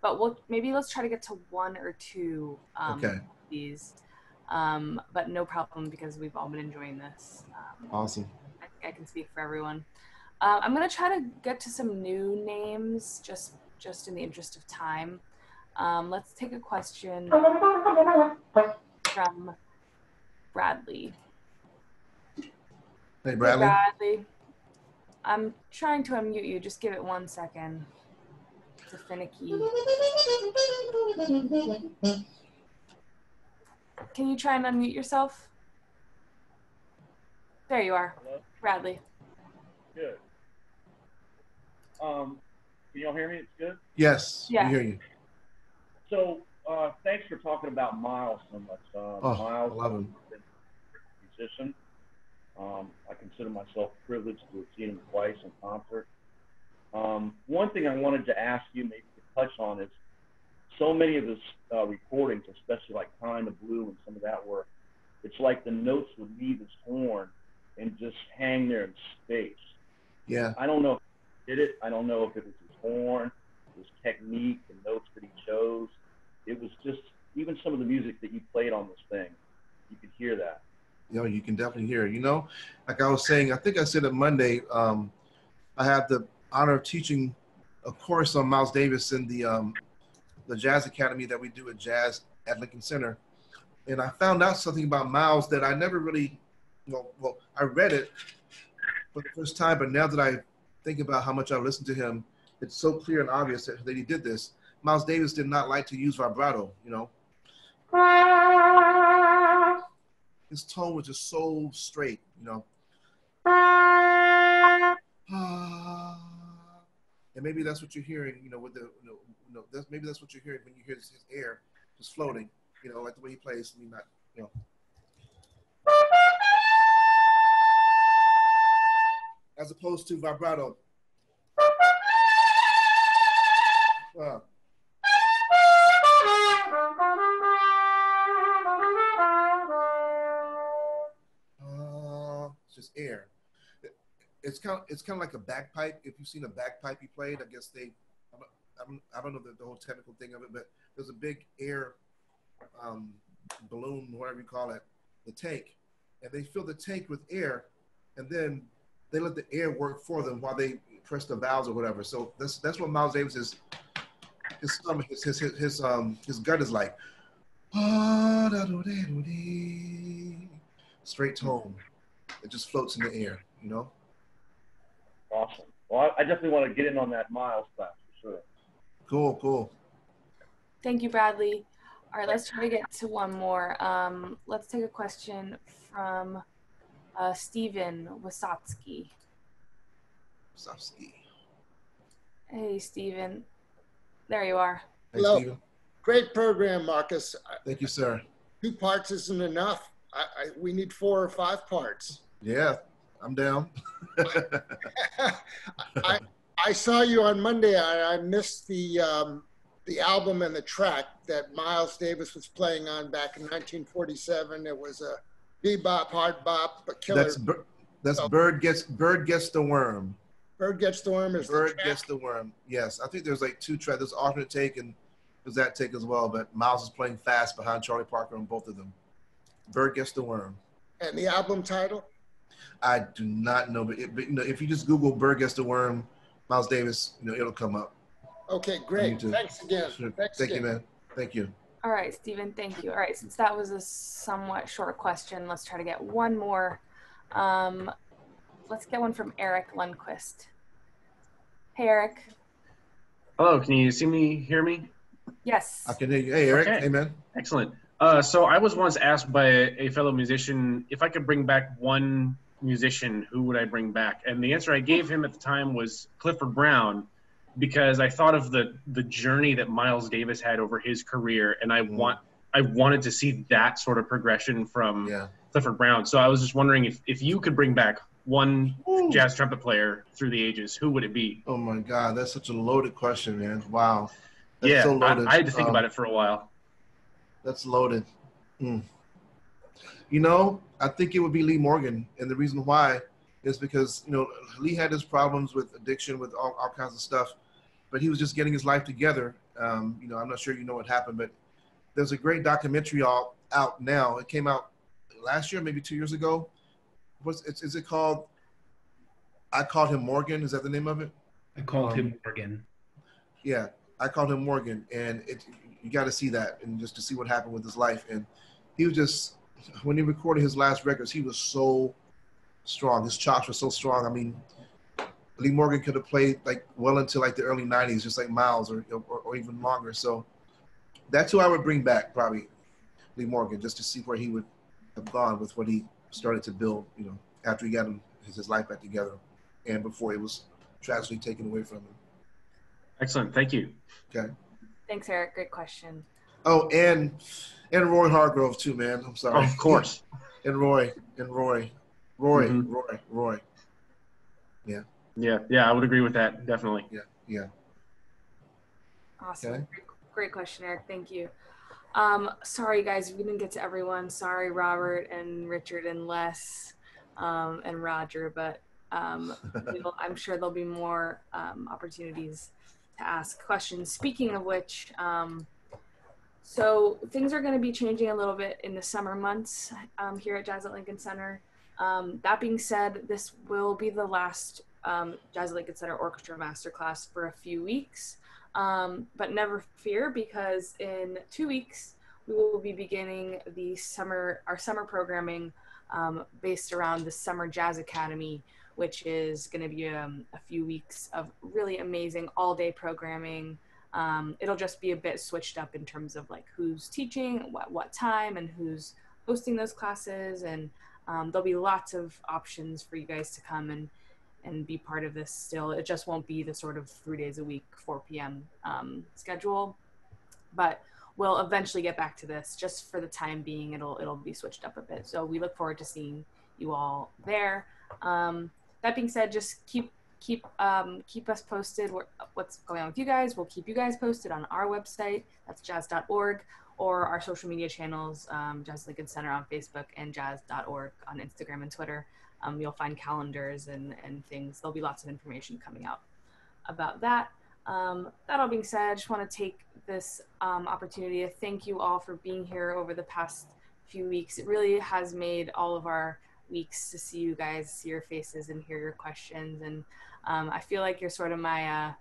But we'll maybe let's try to get to one or two um, Okay. these. Um, but no problem because we've all been enjoying this. Um, awesome. I can speak for everyone. Uh, I'm gonna try to get to some new names just just in the interest of time. Um, let's take a question from Bradley. Hey, Hey, Bradley. Bradley. I'm trying to unmute you. Just give it one second. It's a finicky. Can you try and unmute yourself? There you are, Hello? Bradley. Good. Um, can y'all hear me? It's good. Yes, Yeah. we hear you. So, uh, thanks for talking about Miles so much. Um, Oh, Miles, I love him. musician. Um, I consider myself privileged to have seen him twice in concert. Um, one thing I wanted to ask you, maybe to touch on, is so many of his uh, recordings, especially like Kind of Blue and some of that work, it's like the notes would leave his horn and just hang there in space. Yeah, I don't know if he did it. I don't know if it was his horn, his technique, the notes that he chose. It was just even some of the music that you played on this thing, you could hear that. you know, you can definitely hear. it. You know, like I was saying, I think I said it Monday. Um, I had the honor of teaching a course on Miles Davis in the um, the Jazz Academy that we do at Jazz at Lincoln Center, and I found out something about Miles that I never really, well, well, I read it for the first time, but now that I think about how much I listened to him, it's so clear and obvious that, that he did this. Miles Davis did not like to use vibrato, you know. His tone was just so straight, you know. And maybe that's what you're hearing, you know, with the, you know, you know that's, maybe that's what you're hearing when you hear his, his air just floating, you know, like the way he plays. I mean, not, you know. As opposed to vibrato. Uh, it's just air. It's kind of it's kind of like a bagpipe. If you've seen a bagpipe he played, I guess they, I don't, I don't, I don't know the, the whole technical thing of it, but there's a big air um, balloon, whatever you call it, the tank, and they fill the tank with air, and then they let the air work for them while they press the valves or whatever. So that's that's what Miles Davis is. His stomach, his his his, his um his gut is like, straight tone. It just floats in the air, you know. Awesome. Well, I, I definitely want to get in on that Miles class for sure. Cool, cool. Thank you, Bradley. All right, let's try to get to one more. Um, let's take a question from uh, Steven Wasatsky. Sofsky. Hey, Steven. There you are. Hey, Hello. Steven. Great program, Marcus. Thank you, sir. Two parts isn't enough. I, I, we need four or five parts. Yeah, I'm down. I, I saw you on Monday. I, I missed the um, the album and the track that Miles Davis was playing on back in 1947. It was a bebop, hard bop, but killer. That's that's Oh. bird gets bird gets the worm. Bird Gets the Worm is the Bird track. gets the worm. Yes, I think there's like two tracks. There's alternate take and there's that take as well. But Miles is playing fast behind Charlie Parker on both of them. Bird gets the worm. and the album title. I do not know, but, it, but you know, if you just Google "Bird Gets the Worm," Miles Davis, you know, it'll come up. Okay, great. Thanks again. Sure. Thanks Thank again. you, man. Thank you. All right, Stephen, thank you. All right, since that was a somewhat short question, let's try to get one more. Um, let's get one from Eric Lundquist. Hey, Eric. Hello, can you see me, hear me? Yes. I can hear you. Hey, Eric. Okay. Hey, man. Excellent. Uh, so I was once asked by a, a fellow musician if I could bring back one musician, who would I bring back? And the answer I gave him at the time was Clifford Brown, because I thought of the the journey that Miles Davis had over his career, and I want I wanted to see that sort of progression from Yeah. Clifford Brown. So I was just wondering if if you could bring back one jazz trumpet player through the ages, who would it be? Oh my God, that's such a loaded question, man. Wow. That's yeah, so I, loaded. I had to think Um, about it for a while. That's loaded. Hmm. You know, I think it would be Lee Morgan, and the reason why is because you know Lee had his problems with addiction, with all, all kinds of stuff, but he was just getting his life together. Um, you know, I'm not sure you know what happened, but there's a great documentary all out now. It came out last year, maybe two years ago. What's it's, is it called? I called him Morgan. Is that the name of it? I called Um, him Morgan. Yeah, I called him Morgan, and it you got to see that and just to see what happened with his life. And he was just when he recorded his last records, he was so strong. His chops were so strong. I mean, Lee Morgan could have played like well into like the early '90s, just like Miles, or or, or even longer. So that's who I would bring back, probably Lee Morgan, just to see where he would have gone with what he started to build. You know, after he got him, his, his life back together, and before it was tragically taken away from him. Excellent, thank you. Okay. Thanks, Eric. Great question. Oh, and and Roy Hargrove too, man. I'm sorry. Of course. and Roy and Roy, Roy, Mhm. Roy, Roy. Yeah, Yeah, yeah, I would agree with that. Definitely. yeah, yeah. Awesome. Okay. Great, great question, Eric. Thank you. Um, sorry, guys, we didn't get to everyone. Sorry, Robert and Richard and Les um, and Roger, but um, we'll- I'm sure there'll be more um, opportunities to ask questions. Speaking of which, um, so things are going to be changing a little bit in the summer months um, here at Jazz at Lincoln Center. Um, that being said, this will be the last um, Jazz at Lincoln Center Orchestra Masterclass for a few weeks. Um, but never fear because in two weeks we will be beginning the summer our summer programming um, based around the Summer Jazz Academy, which is going to be um, a few weeks of really amazing all day programming. Um, it'll just be a bit switched up in terms of like who's teaching, what, what time, and who's hosting those classes. And um, there'll be lots of options for you guys to come and and be part of this still. It just won't be the sort of three days a week, 4 p.m. Um, schedule, but we'll eventually get back to this. Just for the time being, it'll it'll be switched up a bit. So we look forward to seeing you all there. Um, that being said, just keep keep um, keep us posted. Wh- What's going on with you guys? We'll keep you guys posted on our website. That's jazz.org or our social media channels, um, Jazz Lincoln Center on Facebook and jazz.org on Instagram and Twitter. Um, you'll find calendars and, and things. There'll be lots of information coming out about that. Um, that all being said, I just want to take this um, opportunity to thank you all for being here over the past few weeks. It really has made all of our weeks to see you guys, see your faces, and hear your questions. And um, I feel like you're sort of my uh,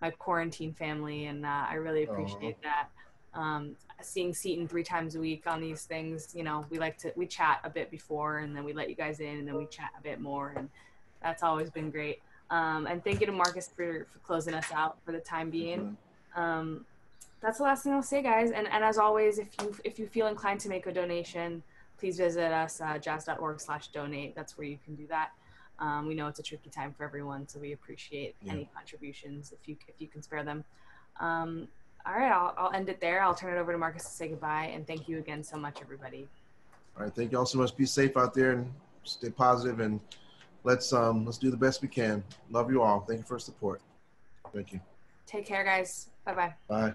my quarantine family, and uh, I really appreciate that. Um, seeing Seaton three times a week on these things, you know, we like to we chat a bit before, and then we let you guys in, and then we chat a bit more, and that's always been great. Um, and thank you to Marcus for, for closing us out for the time being. Um, that's the last thing I'll say, guys. And, and as always, if you if you feel inclined to make a donation, please visit us uh, jazz.org/donate. That's where you can do that. Um, we know it's a tricky time for everyone, so we appreciate Yeah. any contributions if you if you can spare them. Um, all right, I'll, I'll end it there. I'll turn it over to Marcus to say goodbye, and thank you again so much, everybody. All right, thank you all so much. Be safe out there and stay positive, and let's um let's do the best we can. Love you all. Thank you for your support. Thank you. Take care, guys. Bye bye. Bye.